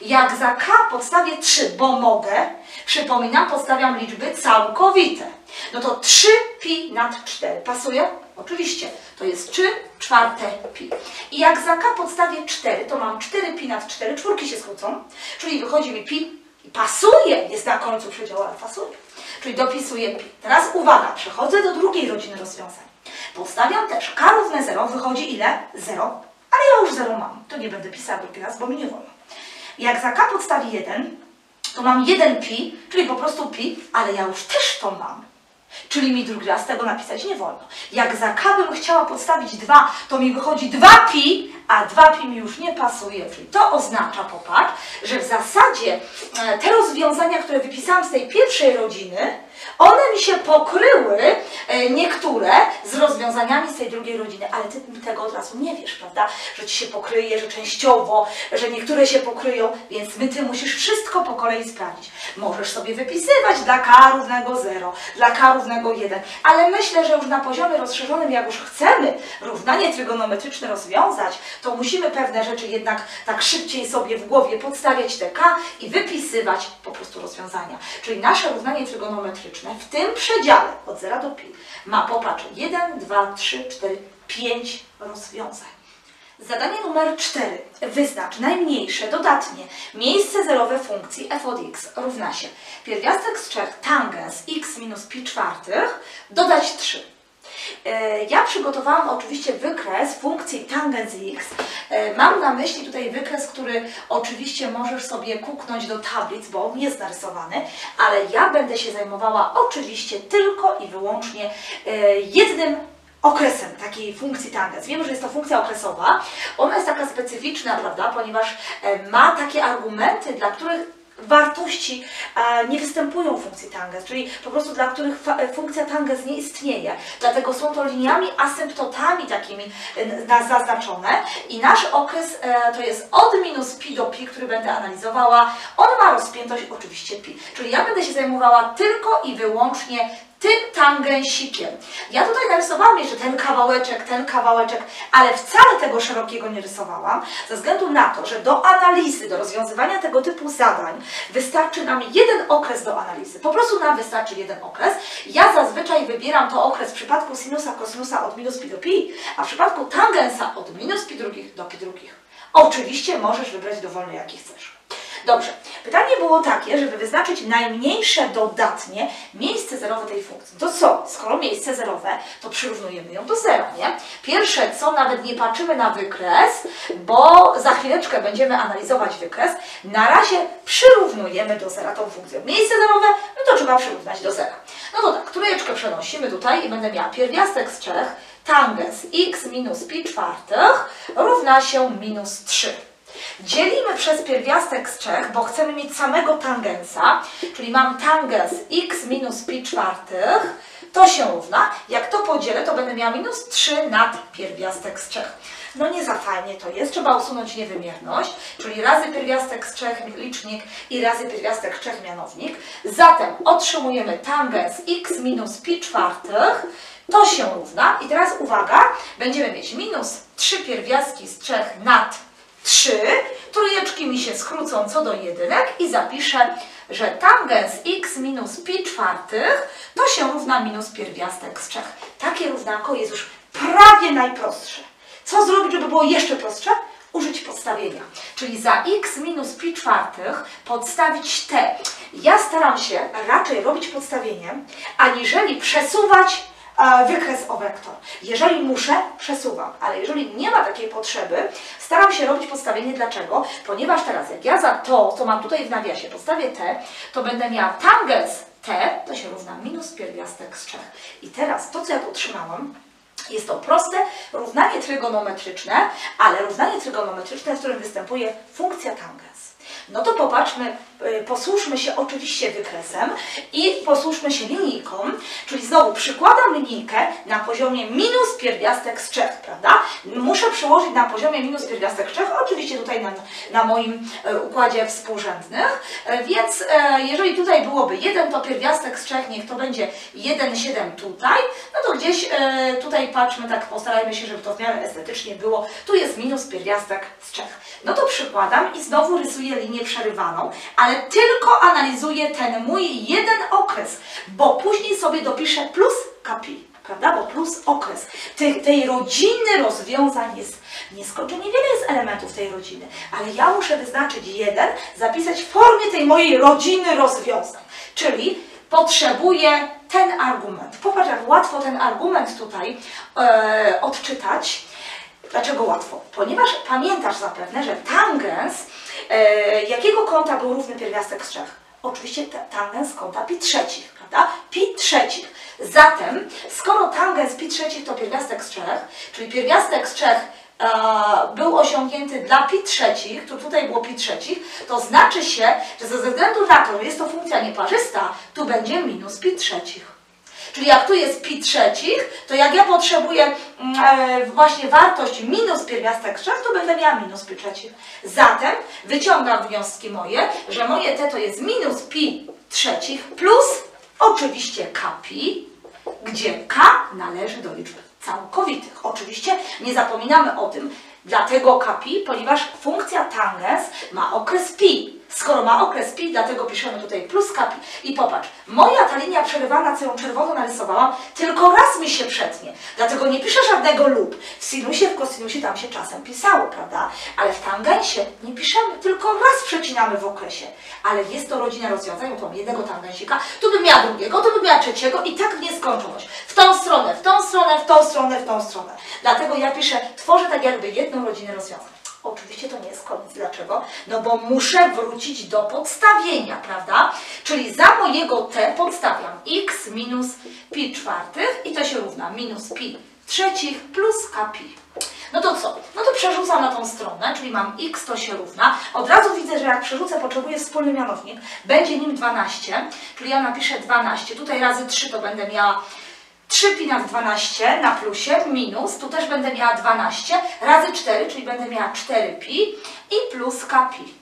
Jak za k podstawię 3, bo mogę, przypominam, podstawiam liczby całkowite. No to 3 pi nad 4. Pasuje? Oczywiście. To jest 3 czwarte pi. I jak za k podstawię 4, to mam 4 pi nad 4, czwórki się skrócą, czyli wychodzi mi pi i pasuje, jest na końcu przedziału, ale pasuje. Czyli dopisuję pi. Teraz uwaga, przechodzę do drugiej rodziny rozwiązań. Podstawiam też k równe 0, wychodzi ile? 0, ale ja już 0 mam. To nie będę pisała drugi raz, bo mi nie wolno. Jak za k podstawię 1, to mam 1 pi, czyli po prostu pi, ale ja już też to mam. Czyli mi drugi raz tego napisać nie wolno. Jak za k bym chciała podstawić 2, to mi wychodzi 2 pi, a 2 pi mi już nie pasuje. Czyli to oznacza, popatrz, że w zasadzie e, te rozwiązania, które wypisałam z tej pierwszej rodziny, one mi się pokryły, e, niektóre, z rozwiązaniami z tej drugiej rodziny, ale ty tego od razu nie wiesz, prawda? Że ci się pokryje, że częściowo, że niektóre się pokryją, więc my ty musisz wszystko po kolei sprawdzić. Możesz sobie wypisywać dla k równego 0, dla k równego 1, ale myślę, że już na poziomie rozszerzonym, jak już chcemy równanie trygonometryczne rozwiązać, to musimy pewne rzeczy jednak tak szybciej sobie w głowie podstawiać te k i wypisywać po prostu rozwiązania. Czyli nasze równanie trygonometryczne w tym przedziale od 0 do pi ma, popatrz, 1, 2, 3, 4, 5 rozwiązań. Zadanie numer 4. Wyznacz najmniejsze dodatnie miejsce zerowe funkcji f od x równa się pierwiastek z 3 tangens x minus pi czwartych dodać 3. E, Ja przygotowałam oczywiście wykres funkcji tangens x. E, Mam na myśli tutaj wykres, który oczywiście możesz sobie kuknąć do tablic, bo on jest narysowany, ale ja będę się zajmowała oczywiście tylko i wyłącznie e, jednym okresem takiej funkcji tangens. Wiemy, że jest to funkcja okresowa. Ona jest taka specyficzna, prawda, ponieważ ma takie argumenty, dla których wartości nie występują w funkcji tangens, czyli po prostu dla których e, funkcja tangens nie istnieje. Dlatego są to liniami asymptotami takimi e, na, zaznaczone i nasz okres e, to jest od minus pi do pi, który będę analizowała. On ma rozpiętość oczywiście pi, czyli ja będę się zajmowała tylko i wyłącznie tym tangensikiem. Ja tutaj narysowałam jeszcze ten kawałeczek, ten kawałeczek, ale wcale tego szerokiego nie rysowałam, ze względu na to, że do analizy, do rozwiązywania tego typu zadań wystarczy nam jeden okres do analizy. Po prostu nam wystarczy jeden okres. Ja zazwyczaj wybieram to okres w przypadku sinusa, kosynusa od minus pi do pi, a w przypadku tangensa od minus pi drugich do pi drugich. Oczywiście możesz wybrać dowolny jaki chcesz. Dobrze. Pytanie było takie, żeby wyznaczyć najmniejsze dodatnie miejsce zerowe tej funkcji. To co? Skoro miejsce zerowe, to przyrównujemy ją do zera, nie? Pierwsze co, nawet nie patrzymy na wykres, bo za chwileczkę będziemy analizować wykres. Na razie przyrównujemy do zera tą funkcję. Miejsce zerowe, no to trzeba przyrównać do zera. No to tak, trójeczkę przenosimy tutaj i będę miała pierwiastek z 3, tangens x minus pi czwartych równa się minus 3. Dzielimy przez pierwiastek z 3, bo chcemy mieć samego tangensa, czyli mam tangens x minus pi czwartych, to się równa. Jak to podzielę, to będę miała minus 3 nad pierwiastek z 3. No nie za fajnie to jest, trzeba usunąć niewymierność, czyli razy pierwiastek z 3 licznik i razy pierwiastek z 3 mianownik. Zatem otrzymujemy tangens x minus pi czwartych, to się równa. I teraz uwaga, będziemy mieć minus 3 pierwiastki z 3 nad 3, trójeczki mi się skrócą co do jedynek i zapiszę, że tangens x minus pi czwartych to się równa minus pierwiastek z 3. Takie równanko jest już prawie najprostsze. Co zrobić, żeby było jeszcze prostsze? Użyć podstawienia. Czyli za x minus pi czwartych podstawić t. Ja staram się raczej robić podstawienie, aniżeli przesuwać wykres o wektor. Jeżeli muszę, przesuwam, ale jeżeli nie ma takiej potrzeby, staram się robić podstawienie. Dlaczego? Ponieważ teraz jak ja za to, co mam tutaj w nawiasie, postawię t, to będę miała tangens t, to się równa minus pierwiastek z 3. I teraz to, co ja otrzymałam, jest to proste równanie trygonometryczne, ale równanie trygonometryczne, w którym występuje funkcja tangens. No to popatrzmy, posłuszmy się oczywiście wykresem i posłuszmy się linijką, czyli znowu przykładam linijkę na poziomie minus pierwiastek z 3, prawda? Muszę przyłożyć na poziomie minus pierwiastek z 3, oczywiście tutaj na, na moim y, układzie współrzędnych, y, więc jeżeli tutaj byłoby 1, to pierwiastek z 3 niech to będzie 1,7 tutaj, no to gdzieś tutaj patrzmy, tak postarajmy się, żeby to w miarę estetycznie było, tu jest minus pierwiastek z 3. No to przykładam i znowu rysuję linię przerywaną, ale tylko analizuję ten mój jeden okres, bo później sobie dopiszę plus kapi, prawda? Bo plus okres. Tej, tej rodziny rozwiązań jest nieskończenie wiele jest elementów tej rodziny, ale ja muszę wyznaczyć jeden, zapisać w formie tej mojej rodziny rozwiązań, czyli potrzebuję ten argument. Popatrz, jak łatwo ten argument tutaj e, odczytać. Dlaczego łatwo? Ponieważ pamiętasz zapewne, że tangens jakiego kąta był równy pierwiastek z trzech? Oczywiście tangens kąta pi trzecich, prawda? Pi trzecich. Zatem, skoro tangens pi trzecich to pierwiastek z trzech, czyli pierwiastek z trzech e, był osiągnięty dla pi trzecich, tu tutaj było pi trzecich, to znaczy się, że ze względu na to, że jest to funkcja nieparzysta, tu będzie minus pi trzecich. Czyli jak tu jest pi trzecich, to jak ja potrzebuję mm, e, właśnie wartość minus pierwiastek 3, to będę miała minus pi trzecich. Zatem wyciągam wnioski moje, że moje t to jest minus pi trzecich plus oczywiście kpi, gdzie k należy do liczb całkowitych. Oczywiście nie zapominamy o tym, dlatego kpi, ponieważ funkcja tangens ma okres pi. Skoro ma okres pi, dlatego piszemy tutaj plus kapi. I popatrz, moja ta linia przerywana, ją czerwono narysowałam, tylko raz mi się przetnie. Dlatego nie piszę żadnego lub. W sinusie, w kosinusie tam się czasem pisało, prawda? Ale w tangensie nie piszemy, tylko raz przecinamy w okresie. Ale jest to rodzina rozwiązań, tu mam jednego tangensika, tu bym miała drugiego, tu bym miała trzeciego i tak w nieskończoność. W tą stronę, w tą stronę, w tą stronę, w tą stronę. Dlatego ja piszę, tworzę tak jakby jedną rodzinę rozwiązań. Oczywiście to nie jest koniec. Dlaczego? No bo muszę wrócić do podstawienia, prawda? Czyli za mojego t podstawiam x minus pi czwartych i to się równa minus pi trzecich plus k pi. No to co? No to przerzucam na tą stronę, czyli mam x to się równa. Od razu widzę, że jak przerzucę, potrzebuję wspólny mianownik. Będzie nim 12, czyli ja napiszę 12. Tutaj razy 3 to będę miała 3 pi nad 12 na plusie minus, tu też będę miała 12 razy 4, czyli będę miała 4 pi i plus k pi.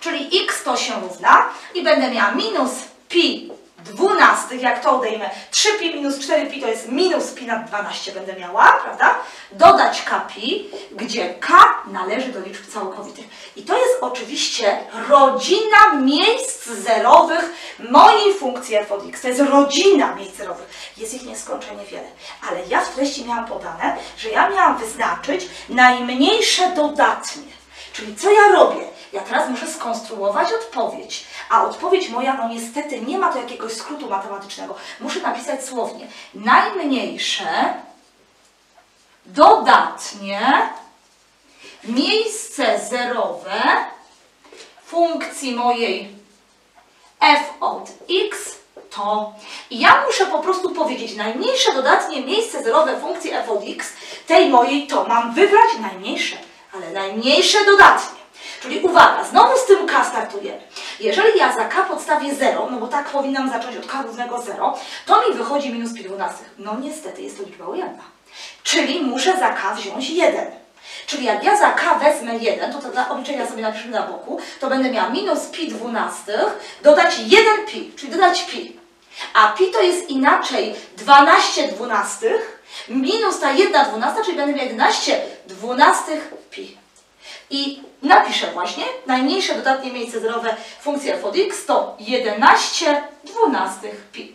Czyli x to się równa i będę miała minus pi dwunastych, jak to odejmę, 3pi minus 4pi to jest minus pi na 12 będę miała, prawda? Dodać kpi, gdzie k należy do liczb całkowitych. I to jest oczywiście rodzina miejsc zerowych mojej funkcji f od x. To jest rodzina miejsc zerowych. Jest ich nieskończenie wiele. Ale ja w treści miałam podane, że ja miałam wyznaczyć najmniejsze dodatnie. Czyli co ja robię? Ja teraz muszę skonstruować odpowiedź, a odpowiedź moja, no niestety nie ma tu jakiegoś skrótu matematycznego. Muszę napisać słownie najmniejsze dodatnie miejsce zerowe funkcji mojej f od x to. I ja muszę po prostu powiedzieć najmniejsze dodatnie miejsce zerowe funkcji f od x, tej mojej to. Mam wybrać najmniejsze, ale najmniejsze dodatnie. Czyli uwaga, znowu z tym k startuję. Jeżeli ja za k podstawię 0, no bo tak powinnam zacząć od k równego 0, to mi wychodzi minus pi 12. No niestety jest to liczba ujemna. Czyli muszę za k wziąć 1. Czyli jak ja za k wezmę 1, to, to dla obliczenia sobie napiszę na boku, to będę miała minus pi 12, dodać 1 pi, czyli dodać pi. A pi to jest inaczej 12 dwunastych minus ta 1 dwunasta, czyli będę miała 11 dwunastych pi. I napiszę właśnie najmniejsze dodatnie miejsce zerowe funkcji f od x to 11 dwunastych pi.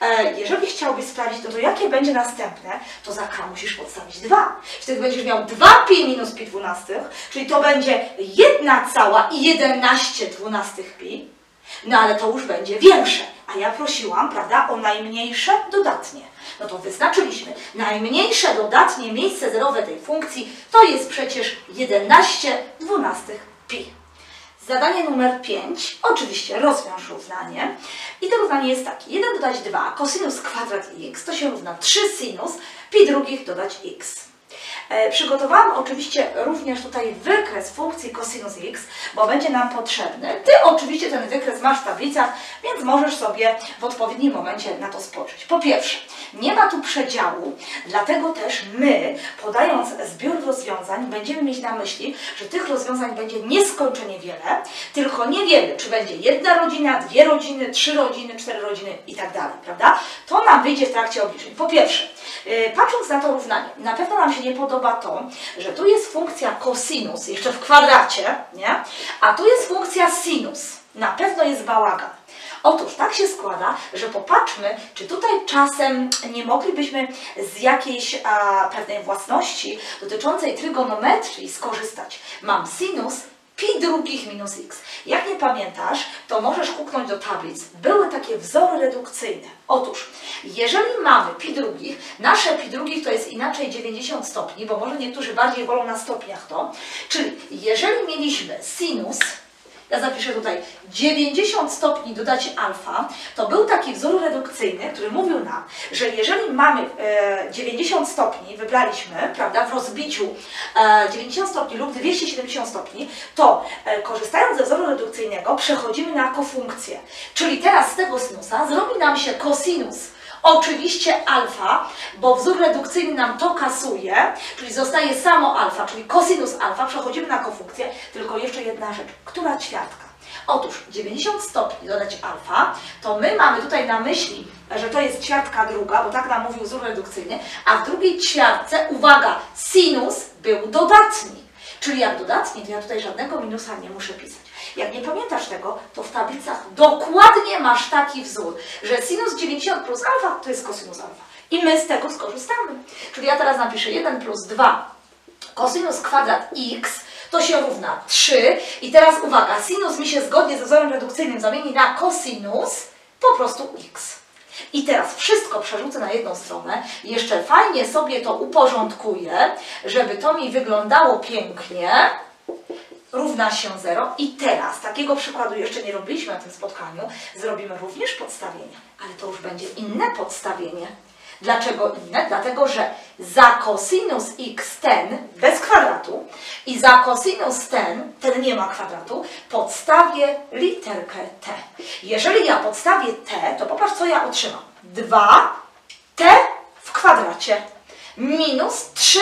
E, jeżeli chciałbyś sprawdzić, to, to jakie będzie następne, to za k musisz podstawić 2. Wtedy będziesz miał 2 pi minus pi dwunastych, czyli to będzie 1 cała i 11 dwunastych pi. No ale to już będzie większe. A ja prosiłam, prawda, o najmniejsze dodatnie. No to wyznaczyliśmy. Najmniejsze dodatnie miejsce zerowe tej funkcji to jest przecież 11 dwunastych pi. Zadanie numer 5. Oczywiście rozwiąż równanie. I to równanie jest takie. 1 dodać 2, kosinus kwadrat x to się równa 3 sinus pi drugich dodać x. E, przygotowałam oczywiście również tutaj wykres funkcji cosinus x, bo będzie nam potrzebny. Ty oczywiście ten wykres masz w tablicach, więc możesz sobie w odpowiednim momencie na to spojrzeć. Po pierwsze, nie ma tu przedziału, dlatego też my, podając zbiór rozwiązań, będziemy mieć na myśli, że tych rozwiązań będzie nieskończenie wiele, tylko nie wiemy, czy będzie jedna rodzina, dwie rodziny, trzy rodziny, cztery rodziny i tak dalej, prawda? To nam wyjdzie w trakcie obliczeń. Po pierwsze, yy, patrząc na to równanie, na pewno nam się nie podoba to, że tu jest funkcja cosinus, jeszcze w kwadracie, nie? A tu jest funkcja sinus. Na pewno jest bałagan. Otóż tak się składa, że popatrzmy, czy tutaj czasem nie moglibyśmy z jakiejś a, pewnej własności dotyczącej trygonometrii skorzystać. Mam sinus pi drugich minus x. Jak nie pamiętasz, to możesz kuknąć do tablic. Były takie wzory redukcyjne. Otóż, jeżeli mamy pi drugich, nasze pi drugich to jest inaczej 90 stopni, bo może niektórzy bardziej wolą na stopniach to, czyli jeżeli mieliśmy sinus ja zapiszę tutaj 90 stopni dodać alfa, to był taki wzór redukcyjny, który mówił nam, że jeżeli mamy e, 90 stopni, wybraliśmy, prawda, w rozbiciu e, 90 stopni lub 270 stopni, to e, korzystając ze wzoru redukcyjnego przechodzimy na kofunkcję. Czyli teraz z tego sinusa zrobi nam się kosinus Oczywiście alfa, bo wzór redukcyjny nam to kasuje, czyli zostaje samo alfa, czyli cosinus alfa, przechodzimy na kofunkcję, tylko jeszcze jedna rzecz. Która ćwiartka? Otóż 90 stopni dodać alfa, to my mamy tutaj na myśli, że to jest ćwiartka druga, bo tak nam mówił wzór redukcyjny, a w drugiej ćwiartce, uwaga, sinus był dodatni. Czyli jak dodatni, to ja tutaj żadnego minusa nie muszę pisać. Jak nie pamiętasz tego, to w tablicach dokładnie masz taki wzór, że sinus 90 plus alfa to jest cosinus alfa. I my z tego skorzystamy. Czyli ja teraz napiszę 1 plus 2 cosinus kwadrat x to się równa 3. I teraz uwaga, sinus mi się zgodnie ze wzorem redukcyjnym zamieni na cosinus po prostu x. I teraz wszystko przerzucę na jedną stronę. Jeszcze fajnie sobie to uporządkuję, żeby to mi wyglądało pięknie równa się 0 i teraz, takiego przykładu jeszcze nie robiliśmy na tym spotkaniu, zrobimy również podstawienie, ale to już będzie inne podstawienie. Dlaczego inne? Dlatego, że za cosinus x ten, bez kwadratu, i za cosinus ten, ten nie ma kwadratu, podstawię literkę t. Jeżeli ja podstawię t, to popatrz, co ja otrzymam. 2t w kwadracie minus 3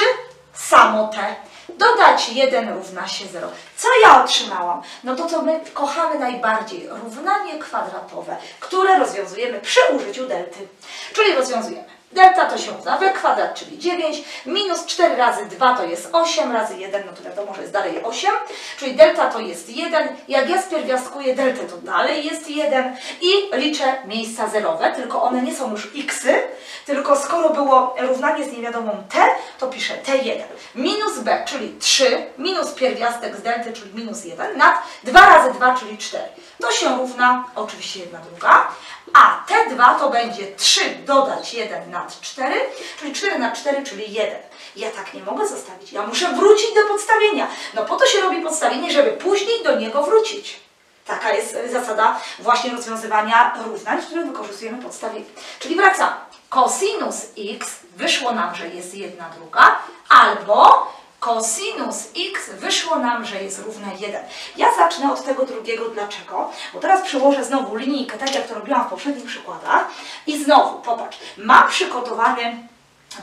samo t. Dodać 1 równa się 0. Co ja otrzymałam? No to, co my kochamy najbardziej. Równanie kwadratowe, które rozwiązujemy przy użyciu delty. Czyli rozwiązujemy. Delta to się równa w kwadrat, czyli 9, minus 4 razy 2 to jest 8, razy 1, no to wiadomo, że jest dalej 8, czyli delta to jest 1, jak ja spierwiastkuję deltę, to dalej jest 1 i liczę miejsca zerowe, tylko one nie są już xy, tylko skoro było równanie z niewiadomą t, to piszę t1 minus b, czyli 3, minus pierwiastek z delty, czyli minus 1, nad 2 razy 2, czyli 4. To się równa oczywiście jedna druga, a T2 to będzie 3 dodać 1 nad 4, czyli 4 nad 4, czyli 1. Ja tak nie mogę zostawić. Ja muszę wrócić do podstawienia. No po to się robi podstawienie, żeby później do niego wrócić. Taka jest zasada właśnie rozwiązywania równań, w którym wykorzystujemy podstawienie. Czyli wracamy. Cosinus x wyszło nam, że jest jedna druga, albo Cosinus x wyszło nam, że jest równe 1. Ja zacznę od tego drugiego. Dlaczego? Bo teraz przyłożę znowu linijkę, tak jak to robiłam w poprzednich przykładach. I znowu, popatrz, mam przygotowany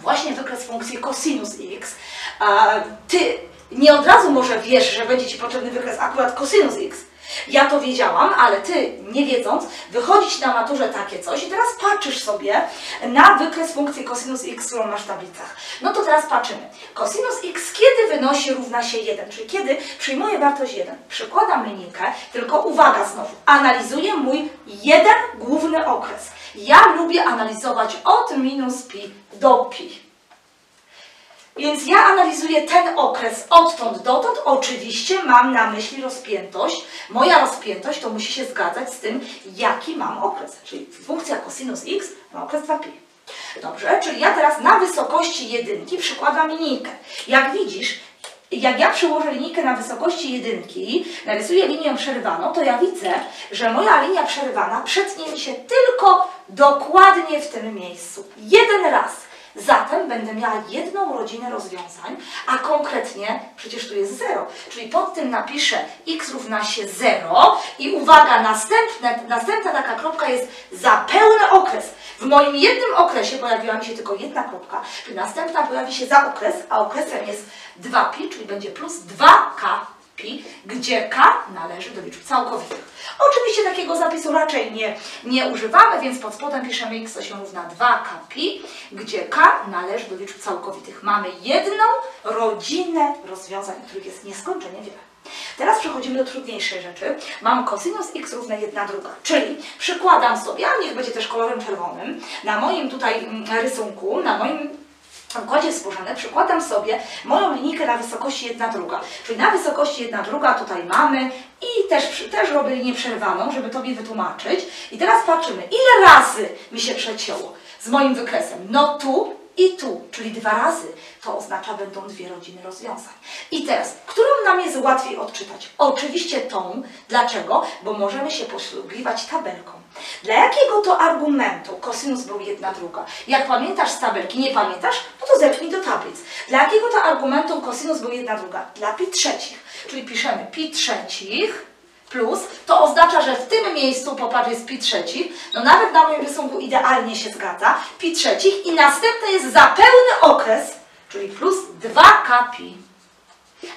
właśnie wykres funkcji cosinus x. Ty nie od razu może wiesz, że będzie Ci potrzebny wykres akurat cosinus x. Ja to wiedziałam, ale Ty, nie wiedząc, wychodzić na maturze takie coś i teraz patrzysz sobie na wykres funkcji cosinus x, którą masz w tablicach. No to teraz patrzymy. Cosinus x kiedy wynosi równa się 1, czyli kiedy przyjmuję wartość 1. Przykładam linijkę, tylko uwaga znowu, analizuję mój jeden główny okres. Ja lubię analizować od minus pi do pi. Więc ja analizuję ten okres odtąd dotąd. Oczywiście mam na myśli rozpiętość. Moja rozpiętość to musi się zgadzać z tym, jaki mam okres. Czyli funkcja cosinus x ma okres 2pi. Dobrze, czyli ja teraz na wysokości jedynki przykładam linijkę. Jak widzisz, jak ja przyłożę linijkę na wysokości jedynki, narysuję linię przerywaną, to ja widzę, że moja linia przerywana przetnie mi się tylko dokładnie w tym miejscu. Jeden raz. Zatem będę miała jedną rodzinę rozwiązań, a konkretnie przecież tu jest 0, czyli pod tym napiszę x równa się 0 i uwaga, następne, następna taka kropka jest za pełny okres. W moim jednym okresie pojawiła mi się tylko jedna kropka, czyli następna pojawi się za okres, a okresem jest 2pi, czyli będzie plus 2k pi, gdzie k należy do liczb całkowitych. Oczywiście takiego zapisu raczej nie, nie używamy, więc pod spodem piszemy x to się równa 2k pi, gdzie k należy do liczb całkowitych. Mamy jedną rodzinę rozwiązań, których jest nieskończenie wiele. Teraz przechodzimy do trudniejszej rzeczy. Mam cosinus x równe 1 druga, czyli przykładam sobie, a niech będzie też kolorem czerwonym, na moim tutaj mm, rysunku, na moim układzie współrzędnym przykładam sobie moją linijkę na wysokości 1 druga. Czyli na wysokości 1 druga tutaj mamy i też, też robię linię przerwaną, żeby Tobie wytłumaczyć. I teraz patrzymy, ile razy mi się przecięło z moim wykresem. No tu i tu, czyli dwa razy, to oznacza będą dwie rodziny rozwiązań. I teraz, którą nam jest łatwiej odczytać? Oczywiście tą. Dlaczego? Bo możemy się posługiwać tabelką. Dla jakiego to argumentu kosinus był jedna druga? Jak pamiętasz z tabelki, nie pamiętasz? No to zepnij do tablic. Dla jakiego to argumentu kosinus był jedna druga? Dla pi trzecich. Czyli piszemy pi trzecich plus, to oznacza, że w tym miejscu, popatrz, jest pi trzecich, no nawet na moim rysunku idealnie się zgadza, pi trzecich i następny jest za pełny okres, czyli plus 2k pi.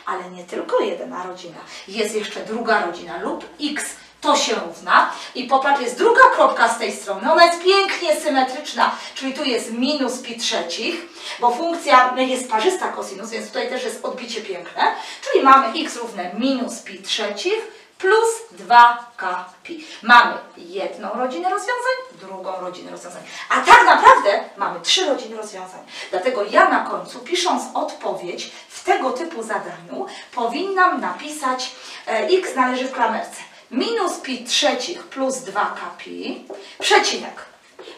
Ale nie tylko jedna rodzina, jest jeszcze druga rodzina lub x. To się równa. I popatrz, jest druga kropka z tej strony, ona jest pięknie symetryczna, czyli tu jest minus pi trzecich, bo funkcja jest parzysta kosinus, więc tutaj też jest odbicie piękne, czyli mamy x równe minus pi trzecich, plus 2k pi. Mamy jedną rodzinę rozwiązań, drugą rodzinę rozwiązań. A tak naprawdę mamy trzy rodziny rozwiązań. Dlatego ja na końcu, pisząc odpowiedź w tego typu zadaniu, powinnam napisać e, x należy w klamerce. Minus pi trzecich plus 2k pi, przecinek.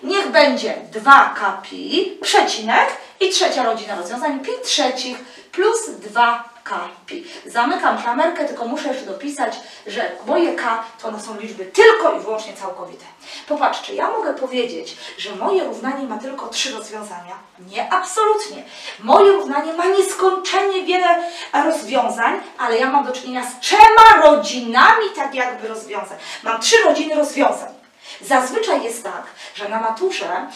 Niech będzie 2k pi, przecinek i trzecia rodzina rozwiązań pi trzecich plus 2 k pi. Zamykam klamerkę, tylko muszę jeszcze dopisać, że moje k to one są liczby tylko i wyłącznie całkowite. Popatrzcie, ja mogę powiedzieć, że moje równanie ma tylko trzy rozwiązania. Nie, absolutnie. Moje równanie ma nieskończenie wiele rozwiązań, ale ja mam do czynienia z trzema rodzinami tak jakby rozwiązań. Mam trzy rodziny rozwiązań. Zazwyczaj jest tak, że na maturze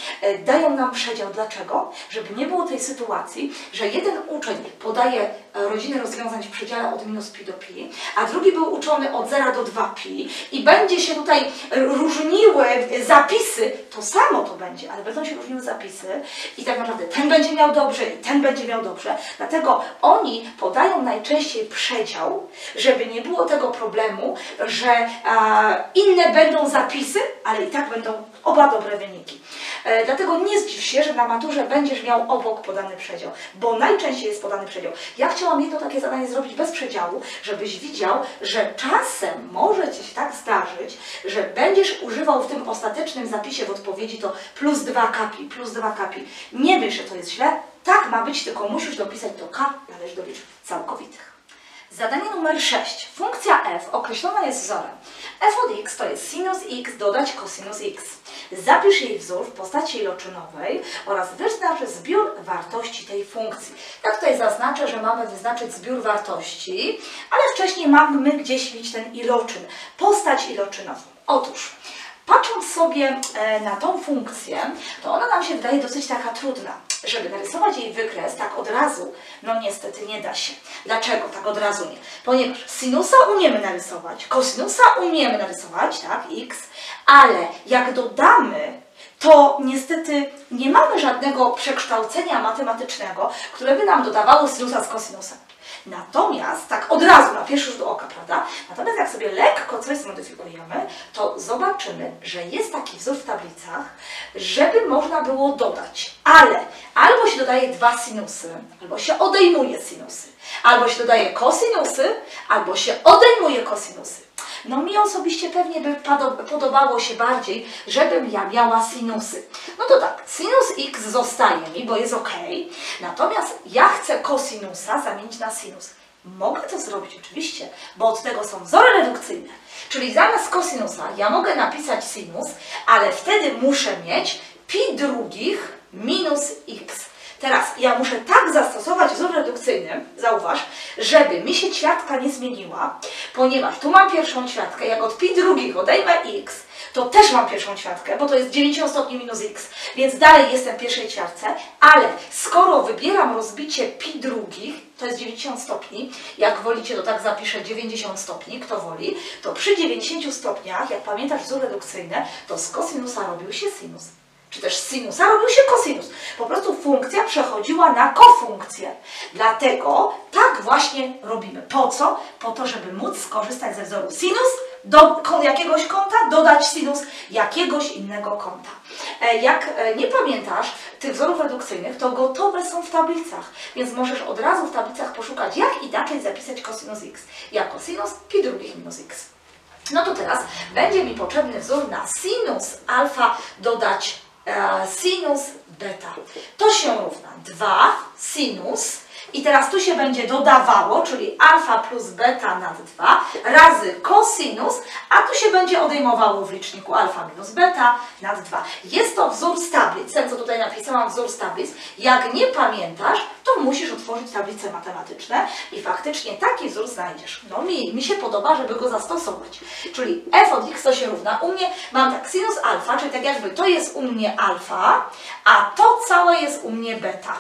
dają nam przedział. Dlaczego? Żeby nie było tej sytuacji, że jeden uczeń podaje e, rodziny rozwiązań w przedziale od minus pi do pi, a drugi był uczony od 0 do 2pi i będzie się tutaj różniły zapisy, to samo to będzie, ale będą się różniły zapisy i tak naprawdę ten będzie miał dobrze i ten będzie miał dobrze. Dlatego oni podają najczęściej przedział, żeby nie było tego problemu, że a, inne będą zapisy, ale i tak będą oba dobre wyniki. E, dlatego nie zdziw się, że na maturze będziesz miał obok podany przedział, bo najczęściej jest podany przedział. Ja chciałam jedno takie zadanie zrobić bez przedziału, żebyś widział, że czasem może Ci się tak zdarzyć, że będziesz używał w tym ostatecznym zapisie w odpowiedzi to plus 2 kapi, plus 2 kapi. Nie wiesz, że to jest źle, tak ma być, tylko musisz dopisać to k należy do liczb całkowitych. Zadanie numer 6. Funkcja f określona jest wzorem. F od x to jest sinus x dodać cosinus x. Zapisz jej wzór w postaci iloczynowej oraz wyznacz zbiór wartości tej funkcji. Ja tutaj zaznaczę, że mamy wyznaczyć zbiór wartości, ale wcześniej mamy gdzieś mieć ten iloczyn, postać ilocynową. Otóż Patrząc sobie e, na tą funkcję, to ona nam się wydaje dosyć taka trudna. Żeby narysować jej wykres tak od razu, no niestety nie da się. Dlaczego tak od razu nie? Ponieważ sinusa umiemy narysować, kosinusa umiemy narysować, tak, x, ale jak dodamy to niestety nie mamy żadnego przekształcenia matematycznego, które by nam dodawało sinusa z kosinusem. Natomiast, tak od razu, na pierwszy rzut oka, prawda? Natomiast jak sobie lekko coś zmodyfikujemy, to zobaczymy, że jest taki wzór w tablicach, żeby można było dodać. Ale albo się dodaje dwa sinusy, albo się odejmuje sinusy, albo się dodaje kosinusy, albo się odejmuje kosinusy. No mi osobiście pewnie by podobało się bardziej, żebym ja miała sinusy. No to tak, sinus x zostaje mi, bo jest ok, natomiast ja chcę kosinusa zamienić na sinus. Mogę to zrobić oczywiście, bo od tego są wzory redukcyjne. Czyli zamiast kosinusa ja mogę napisać sinus, ale wtedy muszę mieć pi drugich minus x. Teraz ja muszę tak zastosować wzór redukcyjny, zauważ, żeby mi się ćwiartka nie zmieniła, ponieważ tu mam pierwszą ćwiartkę, jak od pi drugich odejmę x, to też mam pierwszą ćwiartkę, bo to jest 90 stopni minus x, więc dalej jestem w pierwszej ćwiartce, ale skoro wybieram rozbicie pi drugich, to jest 90 stopni, jak wolicie, to tak zapiszę 90 stopni, kto woli, to przy 90 stopniach, jak pamiętasz wzór redukcyjny, to z kosinusa robił się sinus czy też sinusa robił się kosinus. Po prostu funkcja przechodziła na kofunkcję. Dlatego tak właśnie robimy. Po co? Po to, żeby móc skorzystać ze wzoru sinus do jakiegoś kąta, dodać sinus jakiegoś innego kąta. E, jak e, nie pamiętasz tych wzorów redukcyjnych, to gotowe są w tablicach, więc możesz od razu w tablicach poszukać, jak inaczej zapisać cosinus x. Jako sinus pi drugich minus x. No to teraz będzie mi potrzebny wzór na sinus alfa dodać sinus beta. To się równa 2 sinus i teraz tu się będzie dodawało, czyli alfa plus beta nad 2 razy cosinus, a tu się będzie odejmowało w liczniku alfa minus beta nad 2. Jest to wzór z tablic, ten co tutaj napisałam, wzór z tablic. Jak nie pamiętasz, to musisz otworzyć tablice matematyczne i faktycznie taki wzór znajdziesz. No mi, mi się podoba, żeby go zastosować. Czyli f od x to się równa. U mnie mam tak sinus alfa, czyli tak jakby to jest u mnie alfa, a to całe jest u mnie beta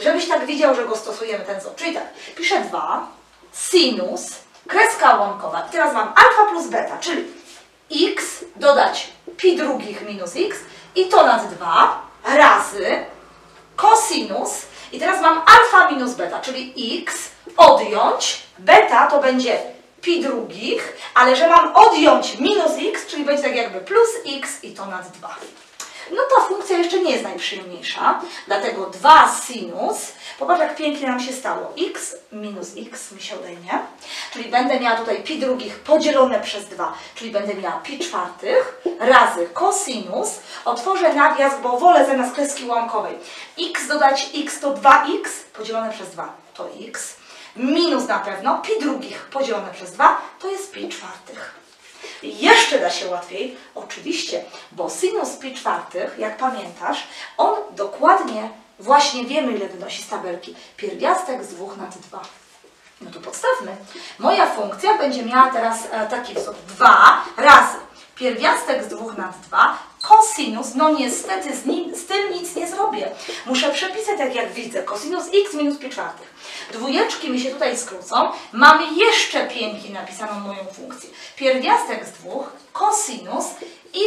żebyś tak widział, że go stosujemy ten wzór. Czyli tak, piszę 2, sinus, kreska łąkowa. Teraz mam alfa plus beta, czyli x dodać pi drugich minus x i to nad 2 razy cosinus i teraz mam alfa minus beta, czyli x odjąć, beta to będzie pi drugich, ale że mam odjąć minus x, czyli będzie tak jakby plus x i to nad 2 no ta funkcja jeszcze nie jest najprzyjemniejsza, dlatego 2 sinus, popatrz jak pięknie nam się stało, x minus x mi się odejmie, czyli będę miała tutaj pi drugich podzielone przez 2, czyli będę miała pi czwartych razy cosinus, otworzę nawias, bo wolę zamiast kreski ułamkowej, x dodać x to 2x podzielone przez 2 to x, minus na pewno pi drugich podzielone przez 2 to jest pi czwartych. Jeszcze da się łatwiej, oczywiście, bo sinus pi czwartych, jak pamiętasz, on dokładnie, właśnie wiemy ile wynosi z tabelki, pierwiastek z 2 nad 2. No to podstawmy. Moja funkcja będzie miała teraz e, taki wzór 2 razy pierwiastek z 2 nad 2, kosinus, no niestety z, nim, z tym nic nie zrobię. Muszę przepisać tak jak widzę, kosinus x minus pi czwartych. Dwójeczki mi się tutaj skrócą, mamy jeszcze pięknie napisaną moją funkcję. Pierwiastek z 2, kosinus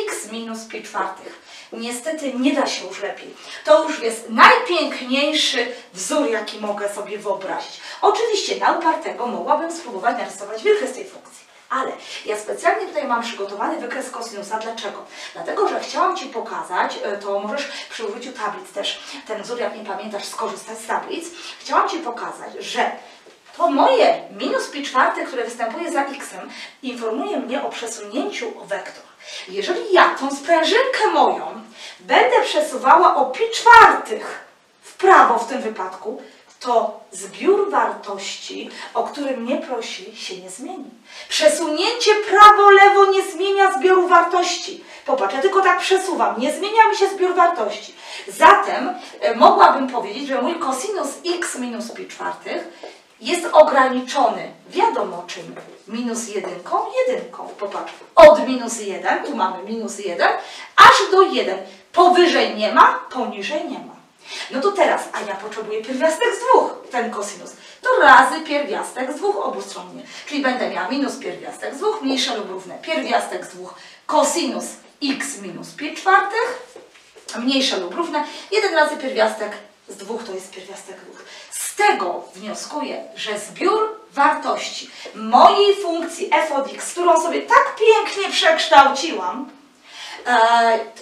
x minus pi czwartych. Niestety nie da się już lepiej. To już jest najpiękniejszy wzór, jaki mogę sobie wyobrazić. Oczywiście na upartego mogłabym spróbować narysować wykres tej funkcji. Ale ja specjalnie tutaj mam przygotowany wykres kosinusa. Dlaczego? Dlatego, że chciałam Ci pokazać, e, to możesz przy użyciu tablic też ten wzór, jak nie pamiętasz, skorzystać z tablic. Chciałam Ci pokazać, że to moje minus pi czwarte, które występuje za x, informuje mnie o przesunięciu wektor. Jeżeli ja tą sprężynkę moją będę przesuwała o pi czwartych w prawo w tym wypadku, to zbiór wartości, o który mnie prosi, się nie zmieni. Przesunięcie prawo-lewo nie zmienia zbioru wartości. Popatrz, ja tylko tak przesuwam, nie zmienia mi się zbiór wartości. Zatem e, mogłabym powiedzieć, że mój kosinus x minus pi czwartych jest ograniczony, wiadomo czym, minus jedynką, jedynką. Popatrz, od minus 1, tu mamy minus 1, aż do 1. Powyżej nie ma, poniżej nie ma. No to teraz, a ja potrzebuję pierwiastek z dwóch, ten kosinus. To razy pierwiastek z dwóch obustronnie. Czyli będę miała minus pierwiastek z dwóch, mniejsze lub równe. Pierwiastek z dwóch, kosinus x minus pi czwartych, mniejsze lub równe. Jeden razy pierwiastek z dwóch to jest pierwiastek dwóch. Z tego wnioskuję, że zbiór wartości mojej funkcji f od x, którą sobie tak pięknie przekształciłam,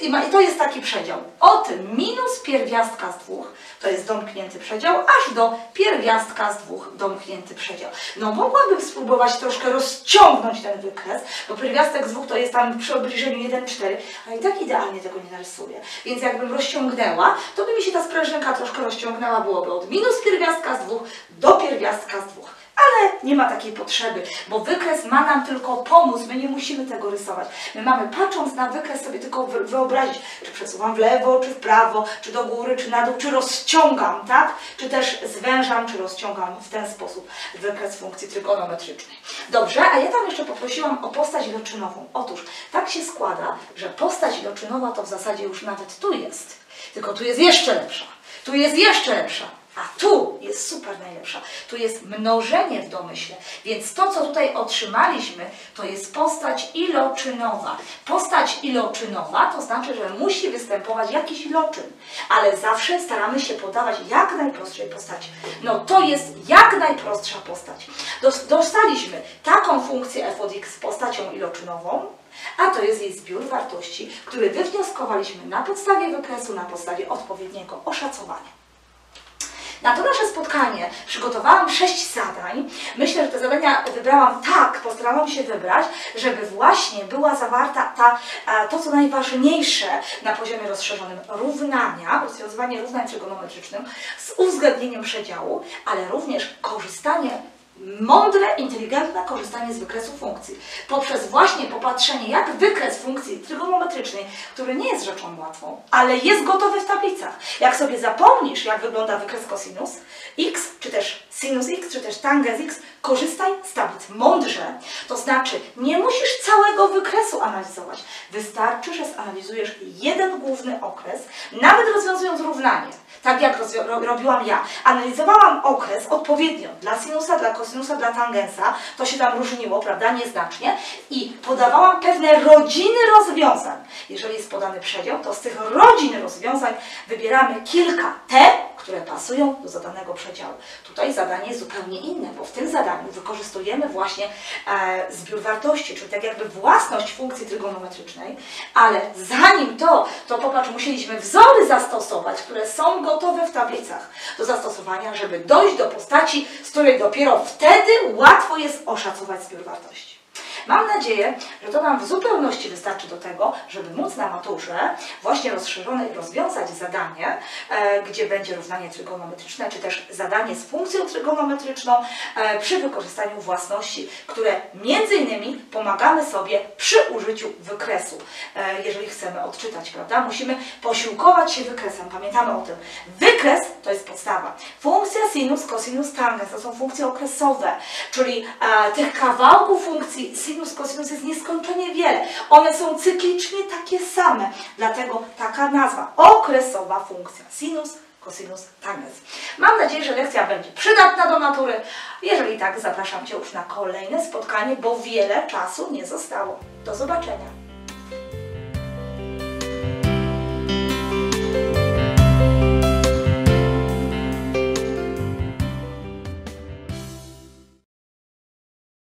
i to jest taki przedział. O tym minus pierwiastka z dwóch to jest domknięty przedział, aż do pierwiastka z dwóch domknięty przedział. No mogłabym spróbować troszkę rozciągnąć ten wykres, bo pierwiastek z dwóch to jest tam przy obliczeniu 1,4, a i tak idealnie tego nie narysuję. Więc jakbym rozciągnęła, to by mi się ta sprężynka troszkę rozciągnęła, byłoby od minus pierwiastka z dwóch do pierwiastka z dwóch ale nie ma takiej potrzeby, bo wykres ma nam tylko pomóc, my nie musimy tego rysować. My mamy, patrząc na wykres, sobie tylko wyobrazić, czy przesuwam w lewo, czy w prawo, czy do góry, czy na dół, czy rozciągam, tak? Czy też zwężam, czy rozciągam w ten sposób wykres funkcji trygonometrycznej. Dobrze, a ja tam jeszcze poprosiłam o postać iloczynową. Otóż tak się składa, że postać iloczynowa to w zasadzie już nawet tu jest, tylko tu jest jeszcze lepsza. Tu jest jeszcze lepsza. A tu jest super najlepsza. Tu jest mnożenie w domyśle. Więc to, co tutaj otrzymaliśmy, to jest postać iloczynowa. Postać iloczynowa to znaczy, że musi występować jakiś iloczyn. Ale zawsze staramy się podawać jak najprostszej postaci. No to jest jak najprostsza postać. Dostaliśmy taką funkcję f od x z postacią iloczynową, a to jest jej zbiór wartości, który wywnioskowaliśmy na podstawie wykresu, na podstawie odpowiedniego oszacowania. Na to nasze spotkanie przygotowałam sześć zadań. Myślę, że te zadania wybrałam tak, postarałam się wybrać, żeby właśnie była zawarta ta, to, co najważniejsze na poziomie rozszerzonym równania, rozwiązywanie równań trygonometrycznym z uwzględnieniem przedziału, ale również korzystanie mądre, inteligentne korzystanie z wykresu funkcji. Poprzez właśnie popatrzenie, jak wykres funkcji trygonometrycznej, który nie jest rzeczą łatwą, ale jest gotowy w tablicach. Jak sobie zapomnisz, jak wygląda wykres cosinus x, czy też sinus x, czy też tangens x, korzystaj z tablic mądrze. To znaczy, nie musisz całego wykresu analizować. Wystarczy, że zanalizujesz jeden główny okres, nawet rozwiązując równanie tak jak ro robiłam ja. Analizowałam okres odpowiednio dla sinusa, dla kosynusa, dla tangensa, to się tam różniło, prawda, nieznacznie i podawałam pewne rodziny rozwiązań. Jeżeli jest podany przedział, to z tych rodzin rozwiązań wybieramy kilka, te, które pasują do zadanego przedziału. Tutaj zadanie jest zupełnie inne, bo w tym zadaniu wykorzystujemy właśnie e, zbiór wartości, czyli tak jakby własność funkcji trygonometrycznej, ale zanim to, to popatrz, musieliśmy wzory zastosować, które są gotowe w tablicach do zastosowania, żeby dojść do postaci, z której dopiero wtedy łatwo jest oszacować zbiór wartości. Mam nadzieję, że to nam w zupełności wystarczy do tego, żeby móc na maturze właśnie rozszerzonej rozwiązać zadanie, e, gdzie będzie równanie trygonometryczne, czy też zadanie z funkcją trygonometryczną e, przy wykorzystaniu własności, które między innymi pomagamy sobie przy użyciu wykresu, e, jeżeli chcemy odczytać, prawda? Musimy posiłkować się wykresem, pamiętamy o tym. Wykres to jest podstawa. Funkcja sinus, cosinus, tangens to są funkcje okresowe, czyli tych kawałków funkcji sinus, kosinus jest nieskończenie wiele. One są cyklicznie takie same, dlatego taka nazwa, okresowa funkcja. Sinus, kosinus, tangens. Mam nadzieję, że lekcja będzie przydatna do matury. Jeżeli tak, zapraszam Cię już na kolejne spotkanie, bo wiele czasu nie zostało. Do zobaczenia.